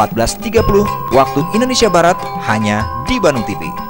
14.30 waktu Indonesia Barat hanya di Bandung TV.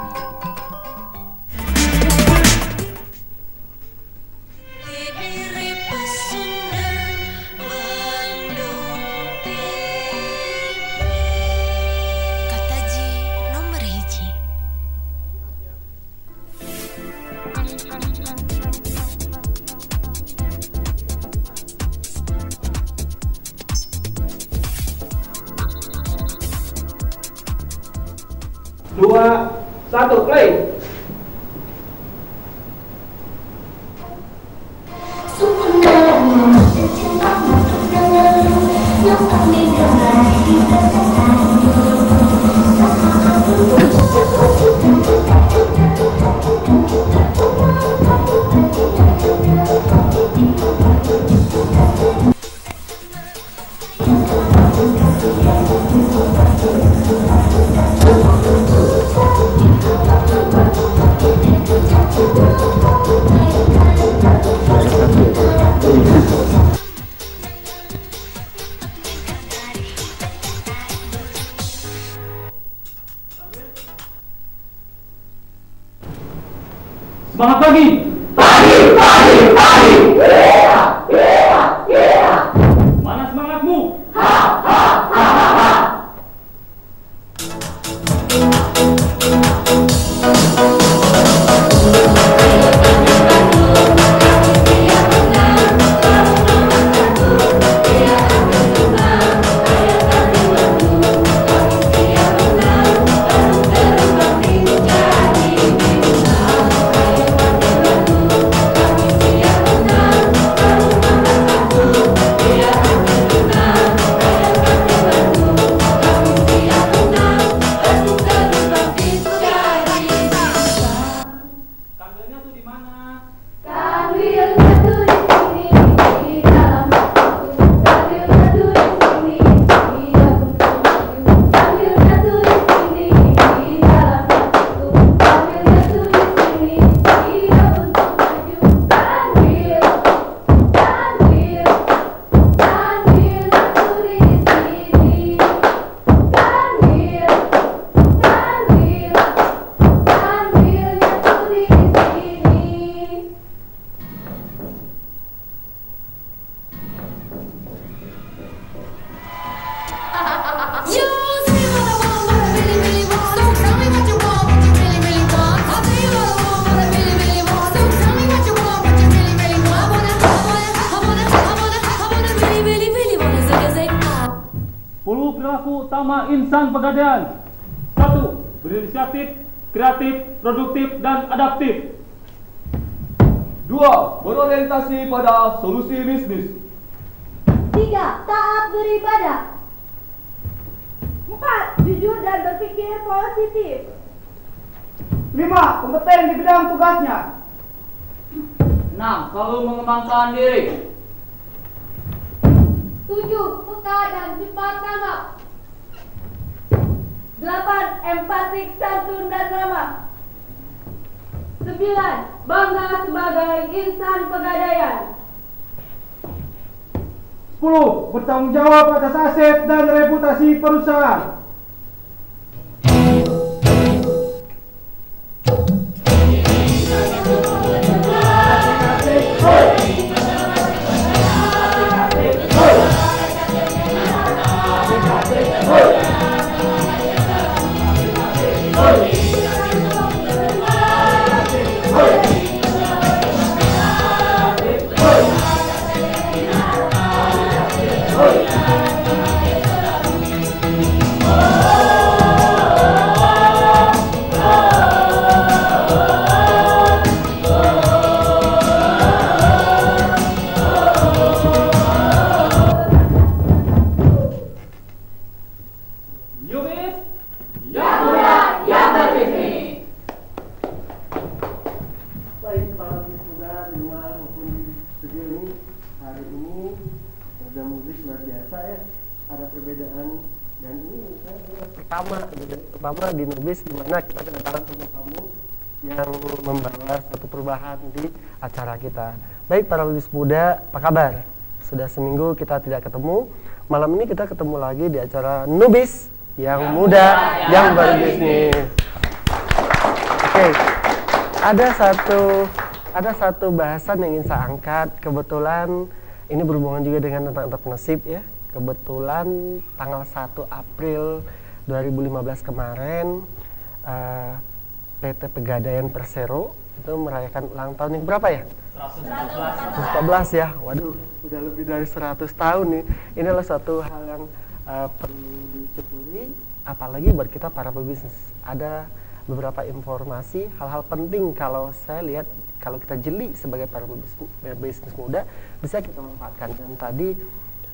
Satu dan drama. Sembilan Bangga sebagai insan pegadaian. 10. Bertanggung jawab atas aset dan reputasi perusahaan. Baik para lulus muda, apa kabar? Sudah seminggu kita tidak ketemu. Malam ini kita ketemu lagi di acara Nubis yang, yang muda, muda yang, yang berbisnis. Oke. Okay. Ada satu ada satu bahasan yang ingin saya angkat. Kebetulan ini berhubungan juga dengan tentang entrepreneurship ya. Kebetulan tanggal 1 April 2015 kemarin eh, uh, PT Pegadaian Persero itu merayakan ulang tahun yang berapa ya? 114 ya. Waduh, udah lebih dari 100 tahun nih. Ini adalah suatu hal yang eh, perlu disyukuri apalagi buat kita para pebisnis. Ada beberapa informasi hal-hal penting kalau saya lihat kalau kita jeli sebagai para pebis- pebisnis muda bisa kita manfaatkan dan tadi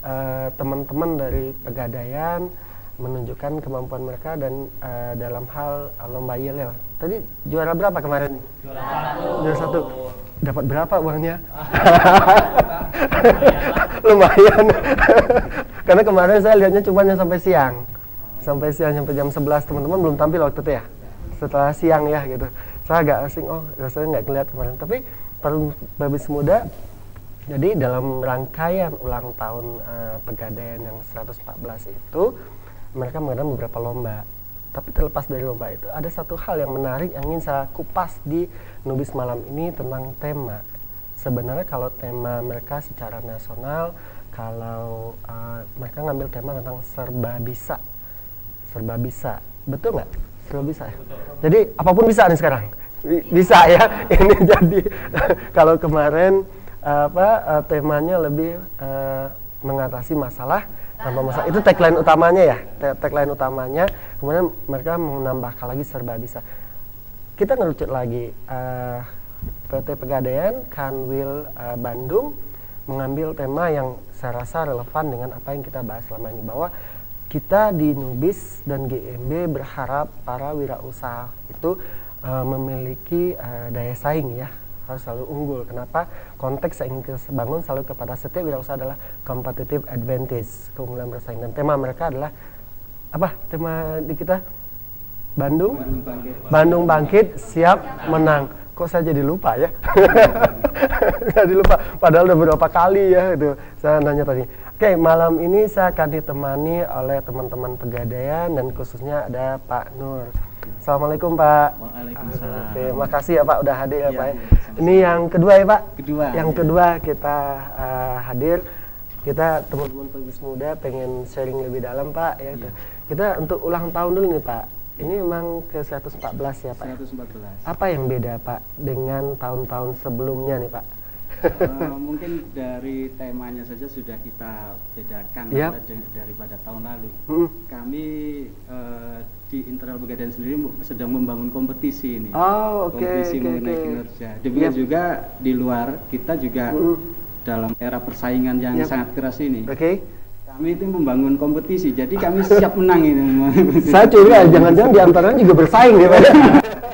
eh, teman-teman dari pegadaian menunjukkan kemampuan mereka dan eh, dalam hal eh, lomba yel tadi juara berapa kemarin? Nih? juara satu. Dapat berapa uangnya? Lumayan. Karena kemarin saya lihatnya cuma yang sampai siang. Sampai siang sampai jam 11 teman-teman belum tampil waktu itu ya? Setelah siang ya gitu. Saya agak asing oh rasanya nggak ngeliat kemarin. Tapi para babis muda jadi dalam rangkaian ulang tahun eh, pegadaian yang 114 itu mereka mengadakan beberapa lomba. Tapi terlepas dari lomba itu ada satu hal yang menarik yang ingin saya kupas di Nubis malam ini tentang tema. Sebenarnya kalau tema mereka secara nasional kalau eh, mereka ngambil tema tentang serba bisa. Serba bisa. Betul nggak? Serba bisa ya? Jadi apa pun bisa nih sekarang. Bi- bisa ya. Ini jadi kalau kemarin apa eh, temanya lebih eh, mengatasi masalah tanpa masalah. Itu tagline utamanya ya. Tagline utamanya. Kemudian mereka menambahkan lagi serba bisa. Kita ngerucut lagi eh, PT Pegadaian Kanwil eh, Bandung mengambil tema yang saya rasa relevan dengan apa yang kita bahas selama ini bahwa kita di Nubis dan GMB berharap para wirausaha itu eh, memiliki eh, daya saing ya harus selalu unggul. Kenapa? Konteks yang ingin bangun selalu kepada setiap wirausaha adalah competitive advantage, keunggulan bersaing. Dan tema mereka adalah apa? Tema di kita Bandung, Bandung bangkit, siap menang. Kok saya jadi lupa ya? jadi lupa. Padahal udah beberapa kali ya itu saya nanya tadi. Oke, malam ini saya akan ditemani oleh teman-teman pegadaian dan khususnya ada Pak Nur. Assalamualaikum Pak. Waalaikumsalam. Oke, makasih ya Pak udah hadir ya Iya, Pak. ya. Ini yang kedua ya Pak. Kedua. Yang kedua kita eh, hadir. Kita teman-teman pebis muda pengen sharing lebih dalam Pak ya. Iya. Kita untuk ulang tahun dulu nih Pak. Ini memang ke 114 ya Pak. 114. Apa yang beda Pak dengan tahun-tahun sebelumnya nih Pak? Eh, mungkin dari temanya saja sudah kita bedakan de- daripada tahun lalu. Mm. Kami eh, di internal Pegadaian sendiri sedang membangun kompetisi ini. Oh, oke, kompetisi oke, mengenai oke. kinerja. Demikian Yap. juga di luar kita juga Mm. dalam era persaingan yang Yap. sangat keras ini. Oke. Kami itu membangun kompetisi. Jadi kami siap menang ini. Saya curiga jangan-jangan di antaranya juga bersaing ya Pak.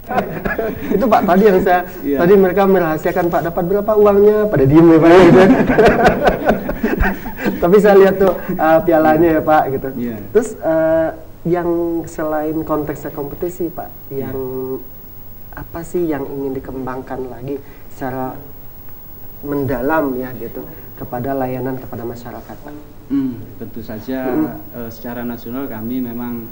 itu Pak tadi yang saya Iya. tadi mereka merahasiakan Pak dapat berapa uangnya pada diem ya Pak gitu. Tapi saya lihat tuh uh, pialanya ya Pak gitu. Iya. Terus uh, yang selain konteksnya kompetisi Pak, yang apa sih yang ingin dikembangkan lagi secara mendalam ya gitu kepada layanan kepada masyarakat Pak? Hmm, tentu saja Mm. eh, secara nasional kami memang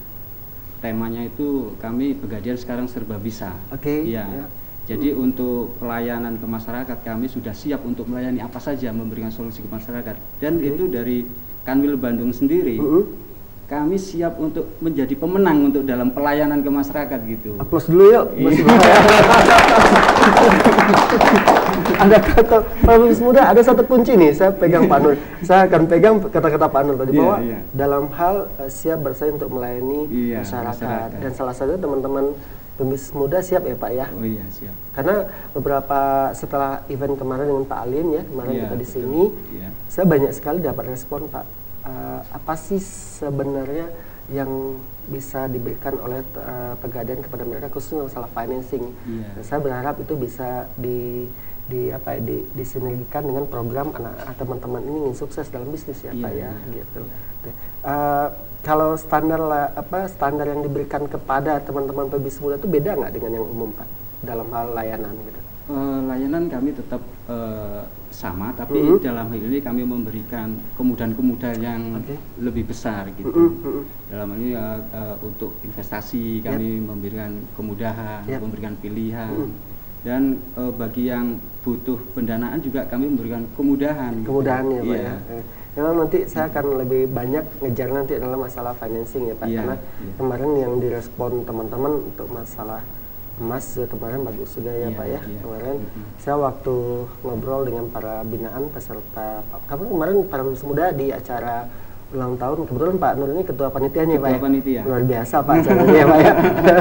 temanya itu kami Pegadaian sekarang serba bisa. Oke, Iya. ya. Jadi untuk pelayanan ke masyarakat kami sudah siap untuk melayani apa saja memberikan solusi ke masyarakat. Dan Oke. itu dari Kanwil Bandung sendiri Mm-mm. Kami siap untuk menjadi pemenang untuk dalam pelayanan ke masyarakat gitu. Aplaus dulu yuk. Mas ada kata Pak Muda, ada satu kunci nih. Saya pegang Pak Nur. Saya akan pegang kata-kata Pak Nur tadi Iya, bahwa iya. dalam hal eh, siap bersaing untuk melayani Iya, masyarakat. masyarakat. Dan salah satu teman-teman pembisnis muda siap ya Pak ya. Oh iya siap. Karena beberapa setelah event kemarin dengan Pak Alim ya, kemarin Iya, kita di sini, Iya. saya banyak sekali dapat respon Pak. Eh, apa sih sebenarnya yang bisa diberikan oleh eh, pegadaian kepada mereka khususnya masalah financing. Iya. Dan saya berharap itu bisa di di apa ya, di disinergikan dengan program anak teman-teman ini ingin sukses dalam bisnis ya Iya, Pak ya iya. gitu. Oke. Eh, kalau standar lah, apa standar yang diberikan kepada teman-teman pebisnis muda itu beda nggak dengan yang umum Pak dalam hal layanan gitu? Eh, layanan kami tetap eh, sama, tapi Mhm. dalam hal ini kami memberikan kemudahan-kemudahan yang Oke. lebih besar gitu. Mm-mm, mm-mm. Dalam hal ini eh, eh, untuk investasi kami memberikan kemudahan, Yap. memberikan pilihan, Mm. dan eh, bagi yang butuh pendanaan juga kami memberikan kemudahan. kemudahan ya Pak Iya. ya. Memang nanti saya akan lebih banyak ngejar nanti dalam masalah financing ya Pak Iya, karena iya. kemarin yang direspon teman-teman untuk masalah emas eh, kemarin bagus juga ya Iya, Pak ya. iya. Kemarin Mm-mm. saya waktu ngobrol dengan para binaan peserta kamu kemarin para lulus muda di acara ulang tahun kebetulan Pak Nur ini ketua panitianya Ketua Pak ya? panitia. luar biasa Pak acaranya ya Pak ya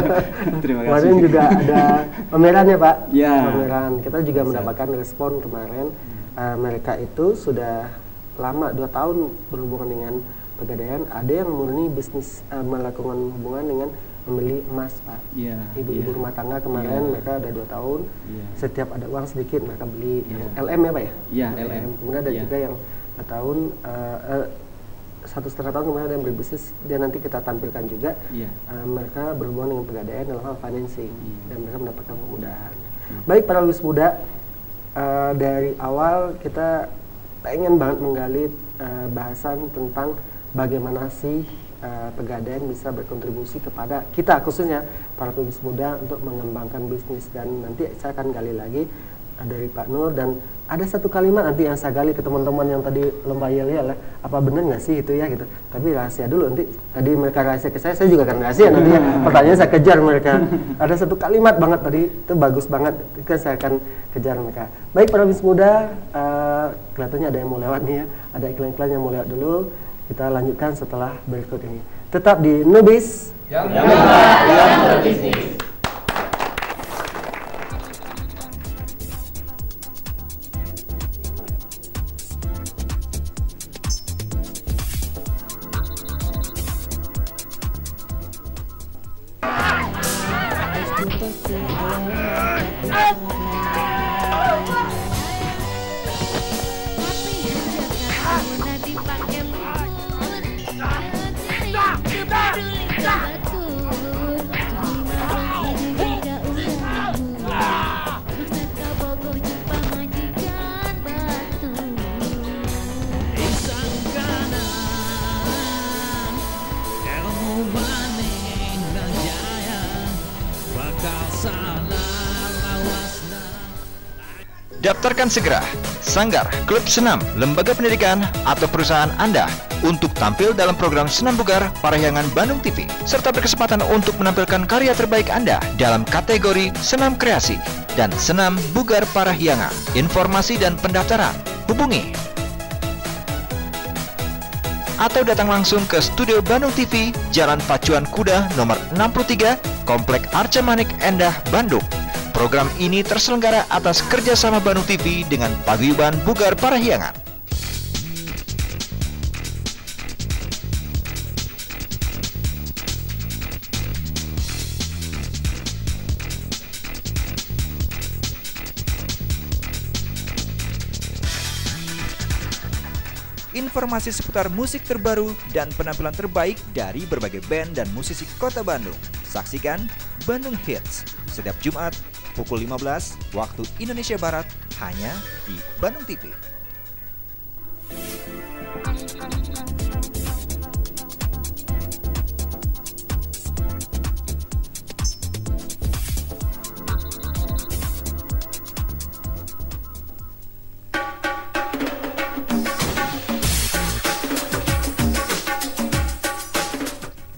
Terima kasih. kemarin juga ada pameran ya Pak Ya. pameran kita juga Bisa. mendapatkan respon kemarin eh, mereka itu sudah lama dua tahun berhubungan dengan pegadaian ada yang murni bisnis eh, melakukan hubungan dengan membeli emas Pak Iya, ibu-ibu iya. rumah tangga kemarin Iya. mereka ada dua tahun Iya. setiap ada uang sedikit mereka beli Iya. yang LM ya Pak ya Iya, LM. kemudian ada Iya. juga yang dua tahun eh, eh, satu setengah tahun kemudian ada yang berbisnis dan nanti kita tampilkan juga Iya. eh, mereka berhubungan dengan pegadaian dalam hal financing Iya. dan mereka mendapatkan kemudahan. Baik para lulus muda eh, dari awal kita pengen banget menggali eh, bahasan tentang bagaimana sih eh, pegadaian bisa berkontribusi kepada kita khususnya para lulus muda untuk mengembangkan bisnis. Dan nanti saya akan gali lagi eh, dari Pak Nur. Dan ada satu kalimat nanti yang saya gali ke teman-teman yang tadi lomba yel ya apa benar nggak sih itu ya gitu. Tapi rahasia dulu nanti tadi mereka rahasia ke saya saya juga akan rahasia nanti ya. Pertanyaan saya kejar mereka. Ada satu kalimat banget tadi itu bagus banget itu kan saya akan kejar mereka. Baik para bis muda eh, kelihatannya ada yang mau lewat nih ya ada iklan-iklan yang mau lewat dulu kita lanjutkan setelah berikut ini. Tetap di Nubis. Isang Daftarkan segera Sanggar, klub senam, lembaga pendidikan, atau perusahaan Anda untuk tampil dalam program Senam Bugar Parahyangan Bandung TV serta berkesempatan untuk menampilkan karya terbaik Anda dalam kategori Senam Kreasi dan Senam Bugar Parahyangan. Informasi dan pendaftaran hubungi atau datang langsung ke Studio Bandung TV, Jalan Pacuan Kuda nomor 63, Komplek Arca Manik Endah, Bandung. Program ini terselenggara atas kerjasama Bandung TV dengan Paguyuban Bugar Parahyangan. Informasi seputar musik terbaru dan penampilan terbaik dari berbagai band dan musisi kota Bandung. Saksikan Bandung Hits setiap Jumat pukul 15 waktu Indonesia Barat hanya di Bandung TV.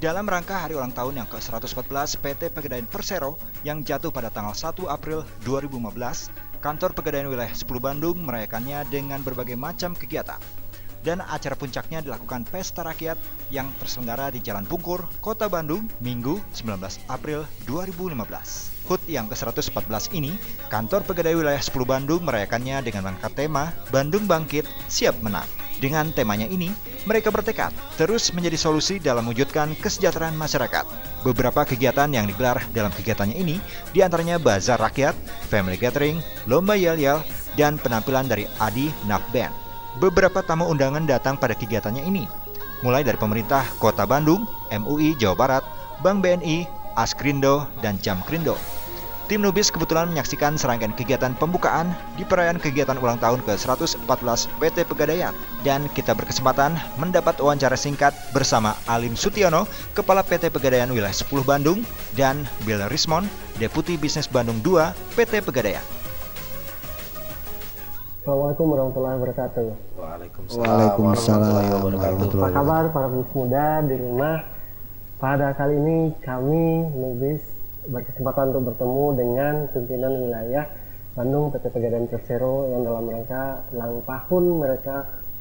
Dalam rangka hari ulang tahun yang ke-114 PT Pegadaian Persero yang jatuh pada tanggal 1 April 2015, kantor Pegadaian Wilayah 10 Bandung merayakannya dengan berbagai macam kegiatan. Dan acara puncaknya dilakukan pesta rakyat yang terselenggara di Jalan Bungkur, Kota Bandung, Minggu 19 April 2015. HUT yang ke-114 ini, kantor Pegadaian Wilayah 10 Bandung merayakannya dengan mengangkat tema Bandung Bangkit, Siap Menang. Dengan temanya ini, mereka bertekad terus menjadi solusi dalam mewujudkan kesejahteraan masyarakat. Beberapa kegiatan yang digelar dalam kegiatannya ini di antaranya bazar rakyat, family gathering, lomba yel-yel, dan penampilan dari Adi Naf Band. Beberapa tamu undangan datang pada kegiatannya ini, mulai dari pemerintah Kota Bandung, MUI Jawa Barat, Bank BNI, Askrindo, dan Jamkrindo. Tim Nubis kebetulan menyaksikan serangkaian kegiatan pembukaan di perayaan kegiatan ulang tahun ke-114 PT Pegadaian dan kita berkesempatan mendapat wawancara singkat bersama Alim Sutiono, Kepala PT Pegadaian Wilayah 10 Bandung dan Bill Rismon, Deputi Bisnis Bandung 2 PT Pegadaian. Assalamualaikum warahmatullahi wabarakatuh. Waalaikumsalam Apa kabar para pebis muda di rumah? Pada kali ini kami Nubis berkesempatan untuk bertemu dengan pimpinan wilayah Bandung PT Pegadaian Persero yang dalam rangka ulang tahun mereka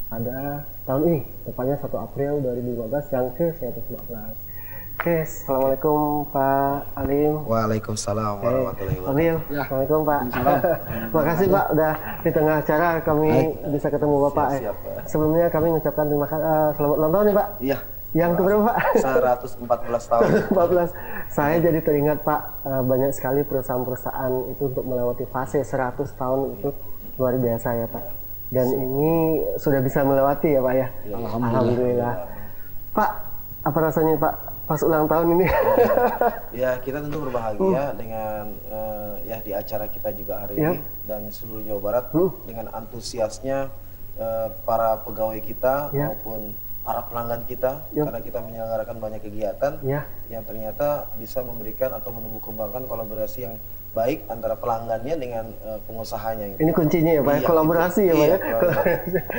pada tahun ini, tepatnya 1 April 2015 yang ke-114. Oke, Assalamualaikum Pak Alim. Waalaikumsalam Oke, warahmatullahi Pak wabarakatuh. Bil. Assalamualaikum Pak. Terima kasih Pak udah di tengah acara kami bisa ketemu Bapak. Siap, Eh, siap, Pak. Sebelumnya kami mengucapkan terima kasih eh, selamat ulang tahun nih Pak. Iya. Yang keberapa Pak? 114 tahun. 14. Saya jadi teringat Pak eh, banyak sekali perusahaan-perusahaan itu untuk melewati fase 100 tahun itu luar biasa ya Pak. Dan ini sudah bisa melewati ya Pak ya. Alhamdulillah. Pak, apa rasanya Pak pas ulang tahun ini? Ya, kita tentu berbahagia dengan eh, ya di acara kita juga hari Ya. ini dan seluruh Jawa Barat Hmm. dengan antusiasnya eh, para pegawai kita Ya. maupun para pelanggan kita Ya. karena kita menyelenggarakan banyak kegiatan ya, yang ternyata bisa memberikan atau menumbuh kembangkan kolaborasi yang baik antara pelanggannya dengan eh, pengusahanya. gitu. ini kuncinya ya Pak, ya, Iya, kolaborasi itu. ya Pak Iya, ya.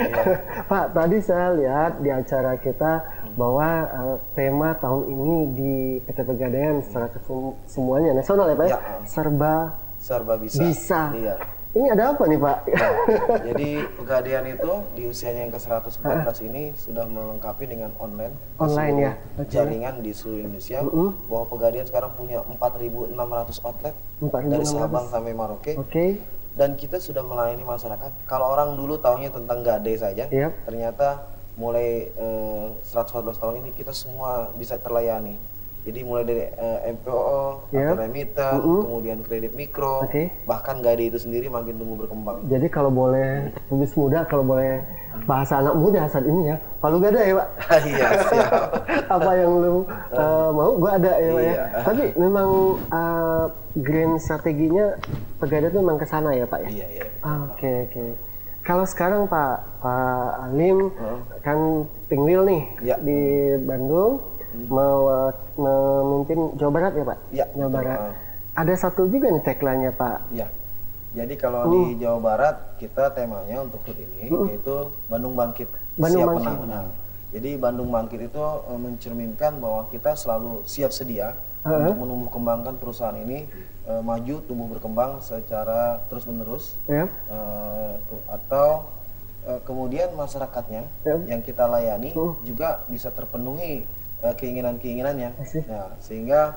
Iya. Pak, tadi saya lihat di acara kita bahwa eh, tema tahun ini di PT Pegadaian secara kesem- semuanya nasional ya Pak ya, Ya. serba serba bisa. Bisa. Iya. Ini ada apa nih Pak? Jadi pegadaian itu di usianya yang ke-114 ini sudah melengkapi dengan online. Online ya, oke. Jaringan di seluruh Indonesia Mm-mm. bahwa pegadaian sekarang punya 4.600 outlet 4.600. dari Sabang sampai Merauke Oke, dan kita sudah melayani masyarakat. Kalau orang dulu tahunya tentang gade saja, Yap. ternyata mulai eh, 114 tahun ini kita semua bisa terlayani. Jadi mulai dari eh, MPO, atau remita, Mm-mm. kemudian kredit mikro, Oke. bahkan gade itu sendiri makin tumbuh berkembang. jadi kalau boleh lebih muda, kalau boleh bahasa anak muda saat ini ya, palu gada ya Pak. iya, siap. apa yang lu uh, mau gua ada ya Pak ya. Iya. Tapi memang uh, grand strateginya Pegadaian itu memang ke sana ya Pak ya. Iya, iya. Ah, Oke oke. Kalau sekarang Pak Pak Alim kan tingwil nih Iya. di Bandung mau uh, memimpin Jawa Barat ya Pak. Iya, Jawa betul. Barat. Ada satu juga nih tagline-nya Pak. Iya. Jadi kalau Hmm. di Jawa Barat kita temanya untuk HUT ini yaitu Bandung Bangkit, Bandung siap Bangkit. menang menang. Jadi Bandung Bangkit itu eh, mencerminkan bahwa kita selalu siap sedia Untuk menumbuh kembangkan perusahaan ini eh, maju tumbuh berkembang secara terus menerus Ya. atau eh, kemudian masyarakatnya Ya. yang kita layani Hmm. juga bisa terpenuhi eh, keinginan-keinginannya. Nah, sehingga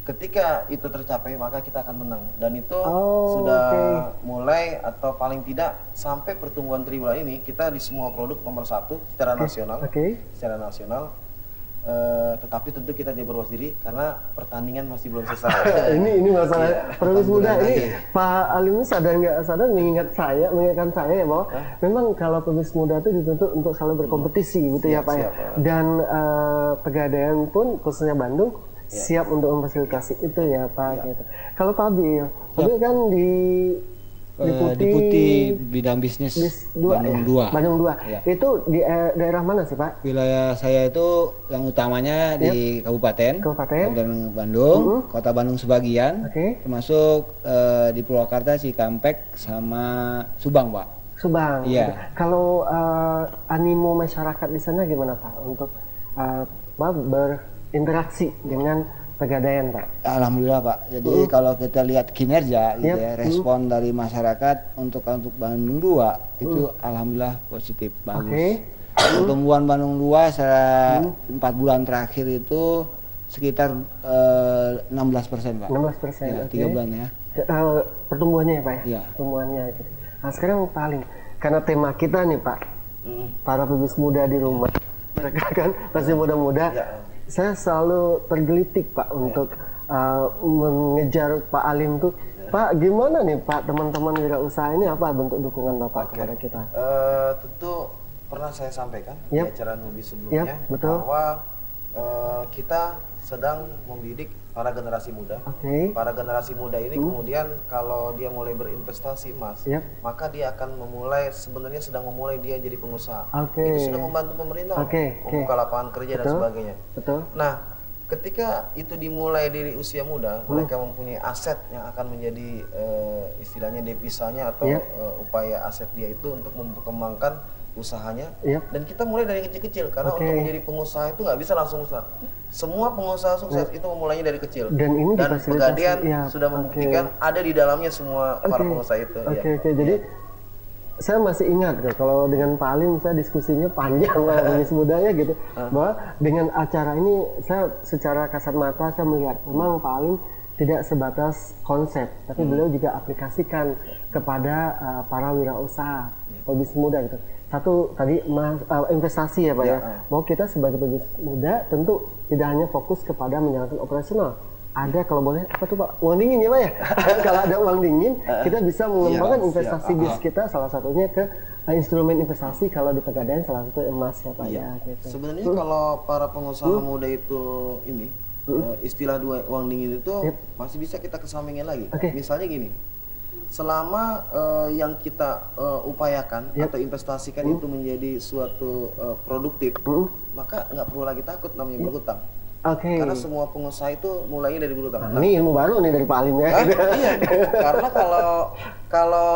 ketika itu tercapai maka kita akan menang dan itu Oh, sudah oke. mulai atau paling tidak sampai pertumbuhan triwulan ini kita di semua produk nomor satu secara nasional Oke. secara nasional Eh, tetapi tentu kita tidak berpuas diri karena pertandingan masih belum selesai ini ini masalah Iya, perlu empat muda ini. Pak Alim ini sadar nggak sadar mengingat saya mengingatkan saya ya bahwa memang kalau pebis muda itu dituntut untuk selalu berkompetisi gitu ya Siap, Pak ya siap, Pak. dan eh, pegadaian pun khususnya Bandung Iya. siap untuk memfasilitasi itu ya Pak gitu. Kalau Pak Bil, Bil kan di Deputi, Deputi bidang bisnis Bis dua, Bandung ya? 2. Bandung 2. Ya. Itu di eh, daerah mana sih Pak? Wilayah saya itu yang utamanya di Kabupaten, Kabupaten. Bandung, Kota Bandung sebagian, Oke. termasuk eh, di Purwakarta, Cikampek, sama Subang, Pak. Subang. Iya. Kalau eh, animo masyarakat di sana gimana Pak untuk eh, apa, berinteraksi dengan pegadaian Pak? Alhamdulillah Pak. Jadi kalau kita lihat kinerja gitu Yap. ya, respon dari masyarakat untuk untuk Bandung 2 itu alhamdulillah positif bagus. Oke. Pertumbuhan Bandung 2 secara empat bulan terakhir itu sekitar eh, 16 persen Pak. 16 persen. Ya, tiga bulan ya. Eh, pertumbuhannya ya Pak ya? Iya. Pertumbuhannya gitu. Nah sekarang paling karena tema kita nih Pak, para pebis muda di rumah, mereka kan masih muda-muda. Ya. Saya selalu tergelitik Pak untuk eh, mengejar Pak Alim tuh. Pak, gimana nih Pak teman-teman wirausaha ini apa bentuk dukungan Bapak kepada kita? Eh, tentu pernah saya sampaikan Yap. di acara Nubi sebelumnya Yap, betul. bahwa eh, kita sedang mendidik para generasi muda. Oke. Para generasi muda ini Hmm. kemudian kalau dia mulai berinvestasi emas, Yap. maka dia akan memulai sebenarnya sedang memulai dia jadi pengusaha. Oke. Itu sudah membantu pemerintah oke. membuka lapangan kerja dan Betul. sebagainya. Betul. Nah, ketika itu dimulai dari usia muda, Hmm. mereka mempunyai aset yang akan menjadi eh, istilahnya devisanya atau Yap. eh, upaya aset dia itu untuk mengembangkan usahanya. Yap. Dan kita mulai dari kecil-kecil karena Oke. untuk menjadi pengusaha itu nggak bisa langsung besar. Semua pengusaha sukses itu memulainya dari kecil. Dan ini dan Pegadaian ya, sudah oke. membuktikan ada di dalamnya semua para Oke. pengusaha itu. Oke ya. oke. Jadi saya masih ingat kok kalau dengan Pak Alim saya diskusinya panjang lah pengis mudanya gitu. Ah. Bahwa dengan acara ini saya secara kasat mata saya melihat memang Pak Alim tidak sebatas konsep, tapi Hmm. beliau juga aplikasikan kepada uh, para wirausaha, Ya. pebisnis muda gitu. Satu tadi emas- uh, investasi ya Pak ya. Ya, ah. Bahwa kita sebagai pebisnis muda tentu tidak hanya fokus kepada menjalankan operasional. Ada kalau boleh apa tuh Pak uang dingin ya Pak ya. kalau ada uang dingin kita bisa mengembangkan Iya, investasi siap. bis kita salah satunya ke uh, instrumen investasi kalau di Pegadaian salah satu emas ya Pak Iya. ya gitu. Sebenarnya kalau para pengusaha muda itu ini eh, istilah dua uang dingin itu Yap. masih bisa kita kesampingin lagi. Oke. Misalnya gini, selama eh, yang kita eh, upayakan Yap. atau investasikan itu menjadi suatu eh, produktif, Hmm. maka nggak perlu lagi takut namanya berhutang. Oke. Karena semua pengusaha itu mulainya dari berhutang. Nah, ini ilmu baru nih dari Pak Alim ya. Hah? iya, karena kalau kalau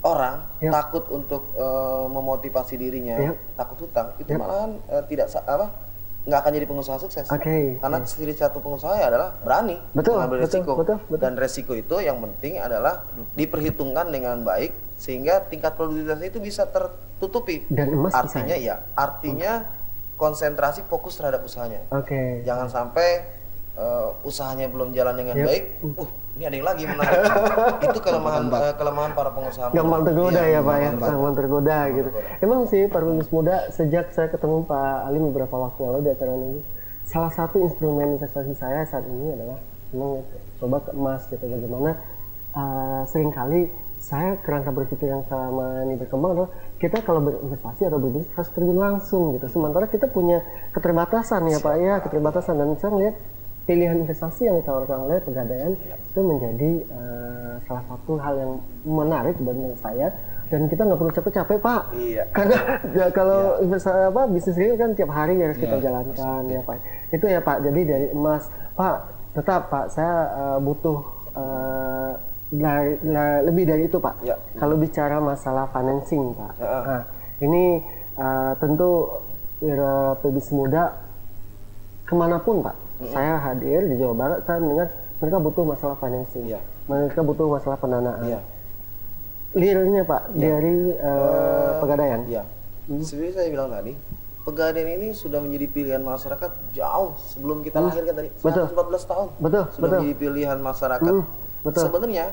orang Yap. takut untuk eh, memotivasi dirinya, Yap. takut hutang, itu Yap. malahan eh, tidak apa nggak akan jadi pengusaha sukses. Oke, Karena ciri satu pengusaha ya adalah berani Betul, mengambil betul, resiko. betul, betul. Dan resiko itu yang penting adalah diperhitungkan dengan baik sehingga tingkat produktivitasnya itu bisa tertutupi. Dan emas bisa artinya ya, artinya konsentrasi fokus terhadap usahanya. Oke. Jangan sampai eh, usahanya belum jalan dengan Yap. baik. Uh, ini ada yang lagi menarik. itu kelemahan eh, kelemahan para pengusaha. muda. Gampang tergoda Iya, ya Pak ya, gampang. gampang tergoda gitu. Emang sih para pebisnis muda sejak saya ketemu Pak Alim beberapa waktu lalu di acara ini, salah satu instrumen investasi saya saat ini adalah memang coba ke emas gitu. Bagaimana uh, sering kali saya kerangka berpikir yang selama ini berkembang adalah kita kalau berinvestasi atau berbisnis harus terjun langsung gitu. Sementara kita punya keterbatasan ya Pak ya, keterbatasan dan saya melihat pilihan investasi yang ditawarkan oleh pegadaian itu menjadi eh, salah satu hal yang menarik bagi saya dan kita nggak perlu capek-capek Pak. Iya. Karena ya, kalau investasi apa bisnis ini kan tiap hari harus kita jalankan ya Pak. Itu ya Pak. Jadi dari emas Pak tetap Pak saya eh, butuh eh, dari- lebih dari itu Pak. Ya. Kalau bicara masalah financing Pak. Ya. Nah, ini eh, tentu wira pebisnis muda ke mana pun Pak, saya hadir di Jawa Barat, saya mendengar mereka butuh masalah financing, Iya. mereka butuh masalah pendanaan. Iya. Realnya Pak dari eh, pegadaian. Iya. Sebenarnya saya bilang tadi, pegadaian ini sudah menjadi pilihan masyarakat jauh sebelum kita lahir kan tadi. Hmm. Betul. 114 tahun. Betul, Sudah betul. menjadi pilihan masyarakat. Hmm, betul. Sebenarnya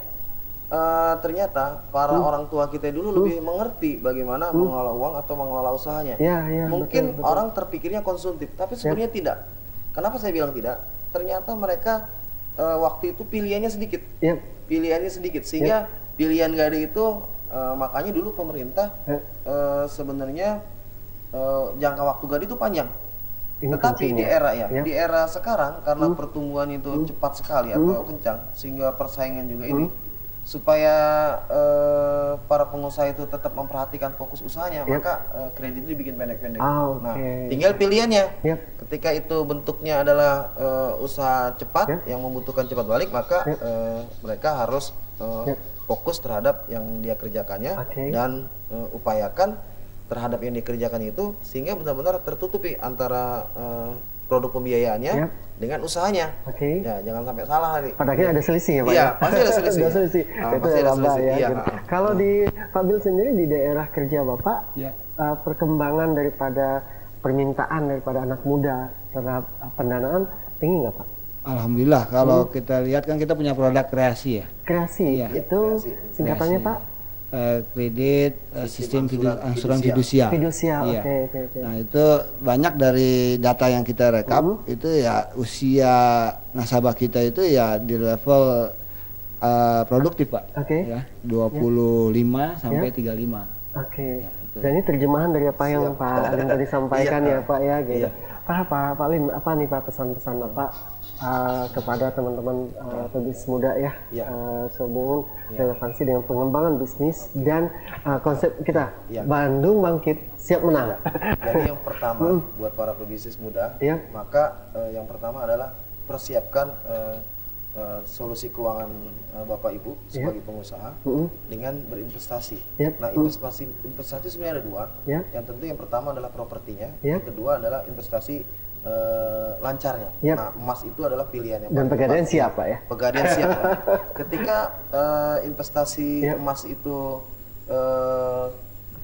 eh, ternyata para orang tua kita dulu lebih mengerti bagaimana mengelola uang atau mengelola usahanya. Hmm. Iya, iya, Mungkin betul, betul. orang terpikirnya konsumtif, tapi sebenarnya tidak. Kenapa saya bilang tidak? Ternyata mereka eh, waktu itu pilihannya sedikit Iya. pilihannya sedikit sehingga pilihan gak ada itu eh, makanya dulu pemerintah Ya. eh, sebenarnya eh, jangka waktu gadi itu panjang Ini tetapi di ya. era ya, Ya. di era sekarang karena pertumbuhan itu cepat sekali atau kencang sehingga persaingan juga ini supaya eh, para pengusaha itu tetap memperhatikan fokus usahanya Ya. maka eh, kredit itu dibikin pendek-pendek Ah, nah oke. tinggal pilihannya Ya. ketika itu bentuknya adalah eh, usaha cepat Ya. yang membutuhkan cepat balik maka Ya. eh, mereka harus eh, Ya. fokus terhadap yang dia kerjakannya Oke. dan eh, upayakan terhadap yang dikerjakan itu sehingga benar-benar tertutupi antara eh, produk pembiayaannya Ya. Dengan usahanya Oke. ya jangan sampai salah nanti Pada akhirnya ada selisih ya Pak Iya, ya? pasti ada selisih. ada selisih. Ah, Itu pasti ya ada selisih, ya. iya. gitu. Kalau di Pak Bil sendiri di daerah kerja Bapak, Ya. eh, perkembangan daripada permintaan daripada anak muda terhadap pendanaan tinggi nggak Pak? Alhamdulillah kalau kita lihat kan kita punya produk kreasi ya. Kreasi Iya. itu kreasi. singkatannya Kreasi. Pak? Eh, kredit eh, sistem fidu- angsuran angsuran fidusia. fidusia. Iya. Oke oke oke. Nah itu banyak dari data yang kita rekap itu ya usia nasabah kita itu ya di level eh, produktif pak. Oke. Ya 25 sampai 35. Oke. Ya, itu. Dan ini terjemahan dari apa yang Pak Alim tadi sampaikan Iya. ya Pak ya gitu. Iya. Pak, Pak, Pak Lim, apa nih Pak pesan-pesan Bapak uh, kepada teman-teman uh, pebisnis muda ya, Ya. uh, sehubungan relevansi dengan pengembangan bisnis dan uh, konsep kita Ya. Bandung bangkit siap menang. Jadi yang pertama buat para pebisnis muda, Iya. maka eh, yang pertama adalah persiapkan eh, eh, solusi keuangan eh, Bapak Ibu sebagai pengusaha Mm-mm. dengan berinvestasi. Iya. Nah, investasi investasi sebenarnya ada dua. Ya. Yang tentu yang pertama adalah propertinya, Iya. yang kedua adalah investasi eh, lancarnya. Iya. Nah, emas itu adalah pilihan yang Dan pegadaian tepat. siap Pak ya. Pegadaian siap. Pak. Ketika eh, investasi Iya. emas itu eh,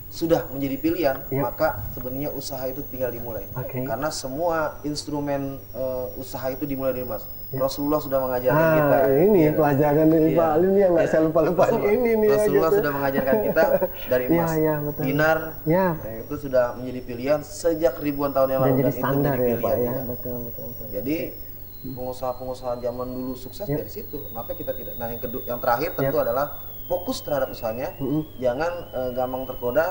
sudah menjadi pilihan, Iya. maka sebenarnya usaha itu tinggal dimulai. Oke. Karena semua instrumen eh, usaha itu dimulai dari emas. Rasulullah sudah mengajarkan Ah, kita. ini Iya. pelajaran dari Iya. Pak Lim yang nggak Iya. saya lupa-lupain Rasulullah- ini nih ya Rasulullah gitu. sudah mengajarkan kita dari Iya, emas, iya, betul. dinar, Ya. eh, itu sudah menjadi pilihan sejak ribuan tahun yang lalu Dan jadi itu standar menjadi ya Pak pilihan, ya, iya. betul betul. betul. Jadi pengusaha-pengusaha zaman dulu sukses Ya. dari situ. Kenapa kita tidak? Nah, yang kedua, yang terakhir tentu adalah fokus terhadap usahanya. Mm-mm. Jangan eh, gampang tergoda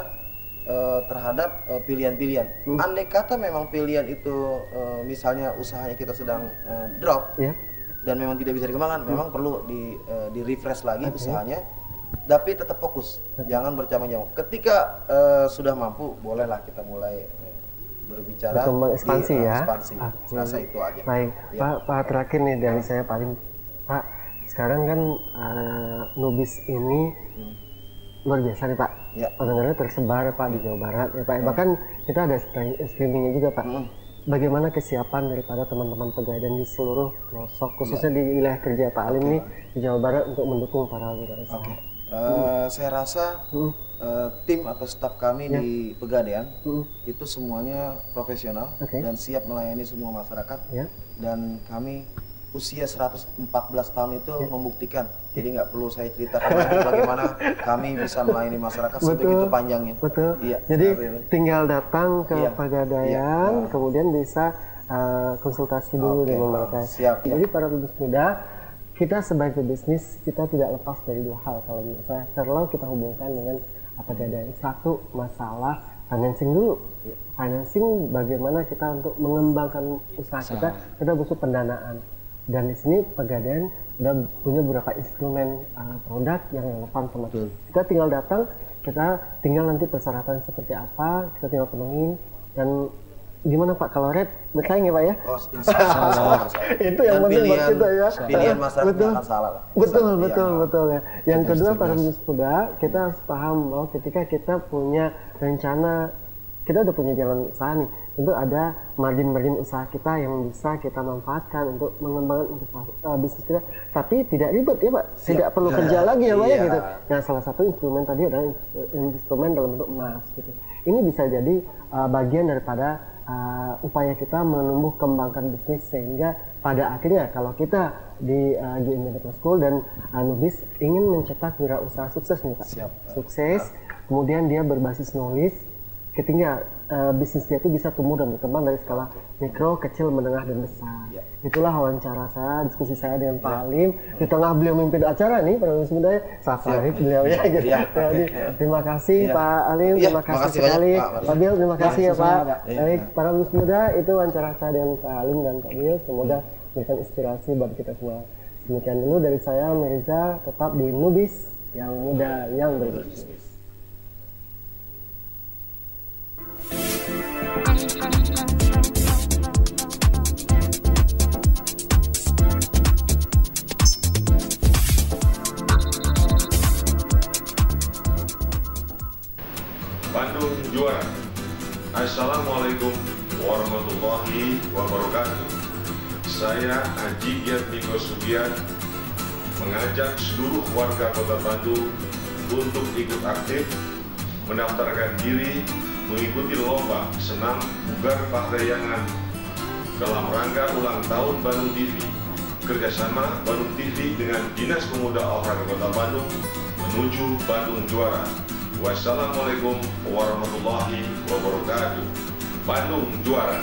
eh, terhadap eh, pilihan-pilihan. Mm. Andai kata memang pilihan itu eh, misalnya usahanya kita sedang eh, drop Ya. dan memang tidak bisa dikembangkan, memang perlu di eh, di refresh lagi usahanya. Tapi tetap fokus, jangan bercabang-cabang. Ketika eh, sudah mampu, bolehlah kita mulai berbicara Berkembang di, ekspansi eh, ya. Ekspansi. Rasa itu aja. Baik, Ya. Pak, Pak terakhir nih dari saya paling Pak sekarang kan eh, Nubis ini luar biasa nih Pak. Ya. Orang-orangnya tersebar Pak di Jawa Barat ya Pak. Bahkan kita ada screeningnya juga Pak. Mm. Bagaimana kesiapan daripada teman-teman pegadaian di seluruh pelosok khususnya di wilayah kerja Pak Alim nih di Jawa Barat untuk mendukung para wirausaha. Oke. Eh, saya rasa Mm. eh, tim atau staf kami Ya. di Pegadaian Mm. itu semuanya profesional Oke. dan siap melayani semua masyarakat. Ya. Dan kami usia 114 tahun itu Ya. membuktikan. Jadi nggak perlu saya ceritakan bagaimana kami bisa melayani masyarakat Betul. sebegitu panjangnya. Betul. Iya. Jadi itu. tinggal datang ke Iya. Pegadaian, Iya. kemudian bisa uh, konsultasi dulu Oke, dengan mereka. siap. Jadi para pebisnis muda, kita sebagai pebisnis kita tidak lepas dari dua hal kalau menurut saya. Kalau kita hubungkan dengan Pegadaian, satu masalah financing dulu. Iya. Financing bagaimana kita untuk mengembangkan usaha kita, kita butuh pendanaan. Dan di sini Pegadaian udah punya beberapa instrumen uh, produk yang relevan sama kita. Kita tinggal datang, kita tinggal nanti persyaratan seperti apa, kita tinggal penuhin dan gimana Pak kalau red bersaing ya Pak ya? Oh, insya Allah. Itu yang penting buat kita ya. Pilihan masyarakat Betul. akan salah lah. Betul, Iya. betul, betul ya. Yang kedua para muda, kita harus paham bahwa ketika kita punya rencana, kita udah punya jalan usaha nih, tentu ada margin-margin usaha kita yang bisa kita manfaatkan untuk mengembangkan usaha eh, bisnis kita. Tapi tidak ribet ya Pak, tidak perlu kerja lagi ya Pak ya Iya. gitu. Nah salah satu instrumen tadi adalah instrumen dalam bentuk emas gitu. Ini bisa jadi uh, bagian daripada uh, upaya kita menumbuh kembangkan bisnis sehingga pada akhirnya kalau kita di uh, GM Medical School dan uh, Nubis ingin mencetak wirausaha sukses nih Pak. Siap. Sukses, kemudian dia berbasis knowledge, ketika uh, bisnis dia itu bisa tumbuh dan berkembang dari skala mikro, kecil, menengah, dan besar. Ya. Itulah wawancara saya, diskusi saya dengan Pak Alim. Di tengah beliau memimpin acara nih, para semuda safari beliau ya. Gitu. Iya, Jadi, oke. terima kasih Iya. Pak Alim, Iya, terima kasih makasih sekali. Pak. Pak Bill, terima kasih ya Pak. Baik, para muda itu wawancara saya dengan Pak Alim dan Pak Bill. Semoga memberikan inspirasi buat kita semua. Demikian dulu dari saya, Meriza, tetap di Nubis yang muda yang berbisnis. Juara. Assalamualaikum warahmatullahi wabarakatuh. Saya Haji Giat Niko Sugiat mengajak seluruh warga Kota Bandung untuk ikut aktif mendaftarkan diri mengikuti lomba senam bugar Pahlayangan dalam rangka ulang tahun Bandung TV kerjasama Bandung TV dengan Dinas Pemuda Olahraga Kota Bandung menuju Bandung Juara. Wassalamualaikum warahmatullahi wabarakatuh. Bandung Juara.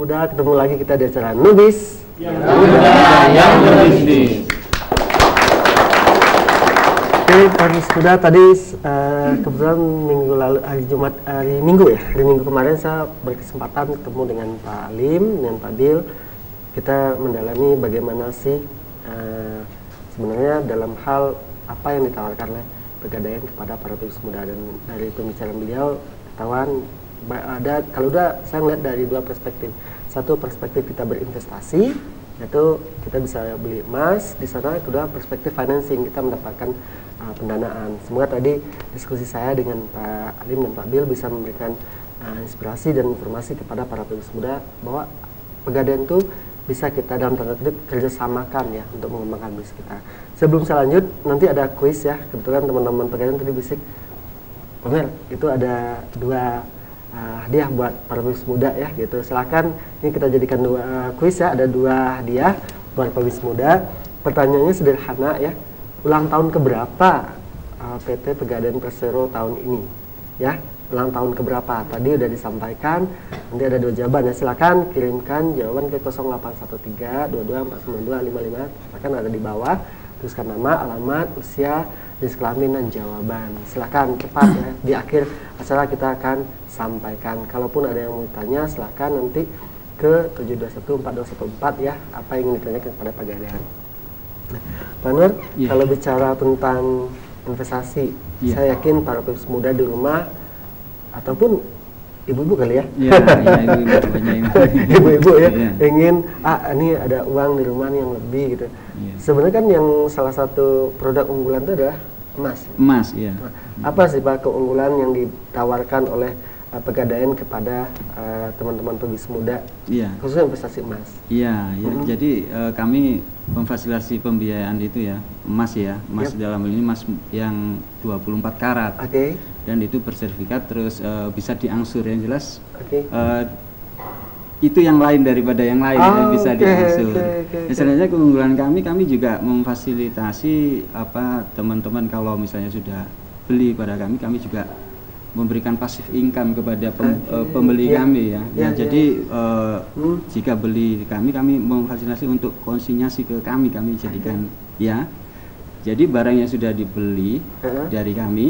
Muda, ketemu lagi kita di acara Nubis. yang berbisnis. Oke, para pebis muda tadi eh, kebetulan minggu lalu hari Jumat hari Minggu ya, hari Minggu kemarin saya berkesempatan ketemu dengan Pak Lim, dengan Pak Bil. Kita mendalami bagaimana sih eh, sebenarnya dalam hal apa yang ditawarkan oleh pegadaian kepada para pebis muda dan dari pembicaraan beliau ketahuan ada kalau udah saya melihat dari dua perspektif satu perspektif kita berinvestasi yaitu kita bisa beli emas di sana kedua perspektif financing kita mendapatkan uh, pendanaan semoga tadi diskusi saya dengan Pak Alim dan Pak Bil bisa memberikan uh, inspirasi dan informasi kepada para pebis muda bahwa pegadaian itu bisa kita dalam tanda kutip kerjasamakan ya untuk mengembangkan bisnis kita. Sebelum saya lanjut, nanti ada kuis ya. Kebetulan teman-teman pegadaian tadi bisik, Omer, itu ada dua uh, hadiah buat para pebis muda ya gitu. Silakan ini kita jadikan dua uh, kuis ya. Ada dua hadiah buat pebis muda. Pertanyaannya sederhana ya. Ulang tahun keberapa uh, PT Pegadaian Persero tahun ini? Ya, ulang tahun keberapa? Tadi udah disampaikan. Nanti ada dua jawaban ya. Silakan kirimkan jawaban ke 0813 22 Akan ada di bawah. Tuliskan nama, alamat, usia, jenis kelamin dan jawaban. Silakan cepat ya. Di akhir acara kita akan sampaikan. Kalaupun ada yang mau tanya, silakan nanti ke 7214214 ya. Apa yang ingin ditanyakan kepada Pegadaian. Nah, Pak Nur, Iya. kalau bicara tentang investasi, Iya. saya yakin para pebis muda di rumah ataupun ibu-ibu kali ya, Iya, iya, ibu-ibu, banyak ibu. ibu-ibu ya Iya. ingin ah ini ada uang di rumah yang lebih gitu. Iya. Sebenarnya kan yang salah satu produk unggulan itu adalah emas. Emas, iya. Nah, apa sih pak keunggulan yang ditawarkan oleh uh, pegadaian kepada uh, teman-teman pebis muda, Iya. khususnya investasi emas? Iya, ya. Mhm. jadi eh, kami memfasilitasi pembiayaan itu ya, emas ya, emas Yap. dalam hal ini emas yang 24 karat. Oke, Dan itu bersertifikat terus eh, bisa diangsur yang jelas oke. eh, itu yang lain daripada yang lain ya, bisa oke, diangsur. oke, oke, Ya, oke. sebenarnya keunggulan kami kami juga memfasilitasi apa teman-teman kalau misalnya sudah beli pada kami kami juga memberikan pasif income kepada pem- eh, pembeli Iya. kami ya. Iya, Ya, iya. jadi eh, Hmm. jika beli kami kami memfasilitasi untuk konsinyasi ke kami kami jadikan ya. Jadi barang yang sudah dibeli Heeh. dari kami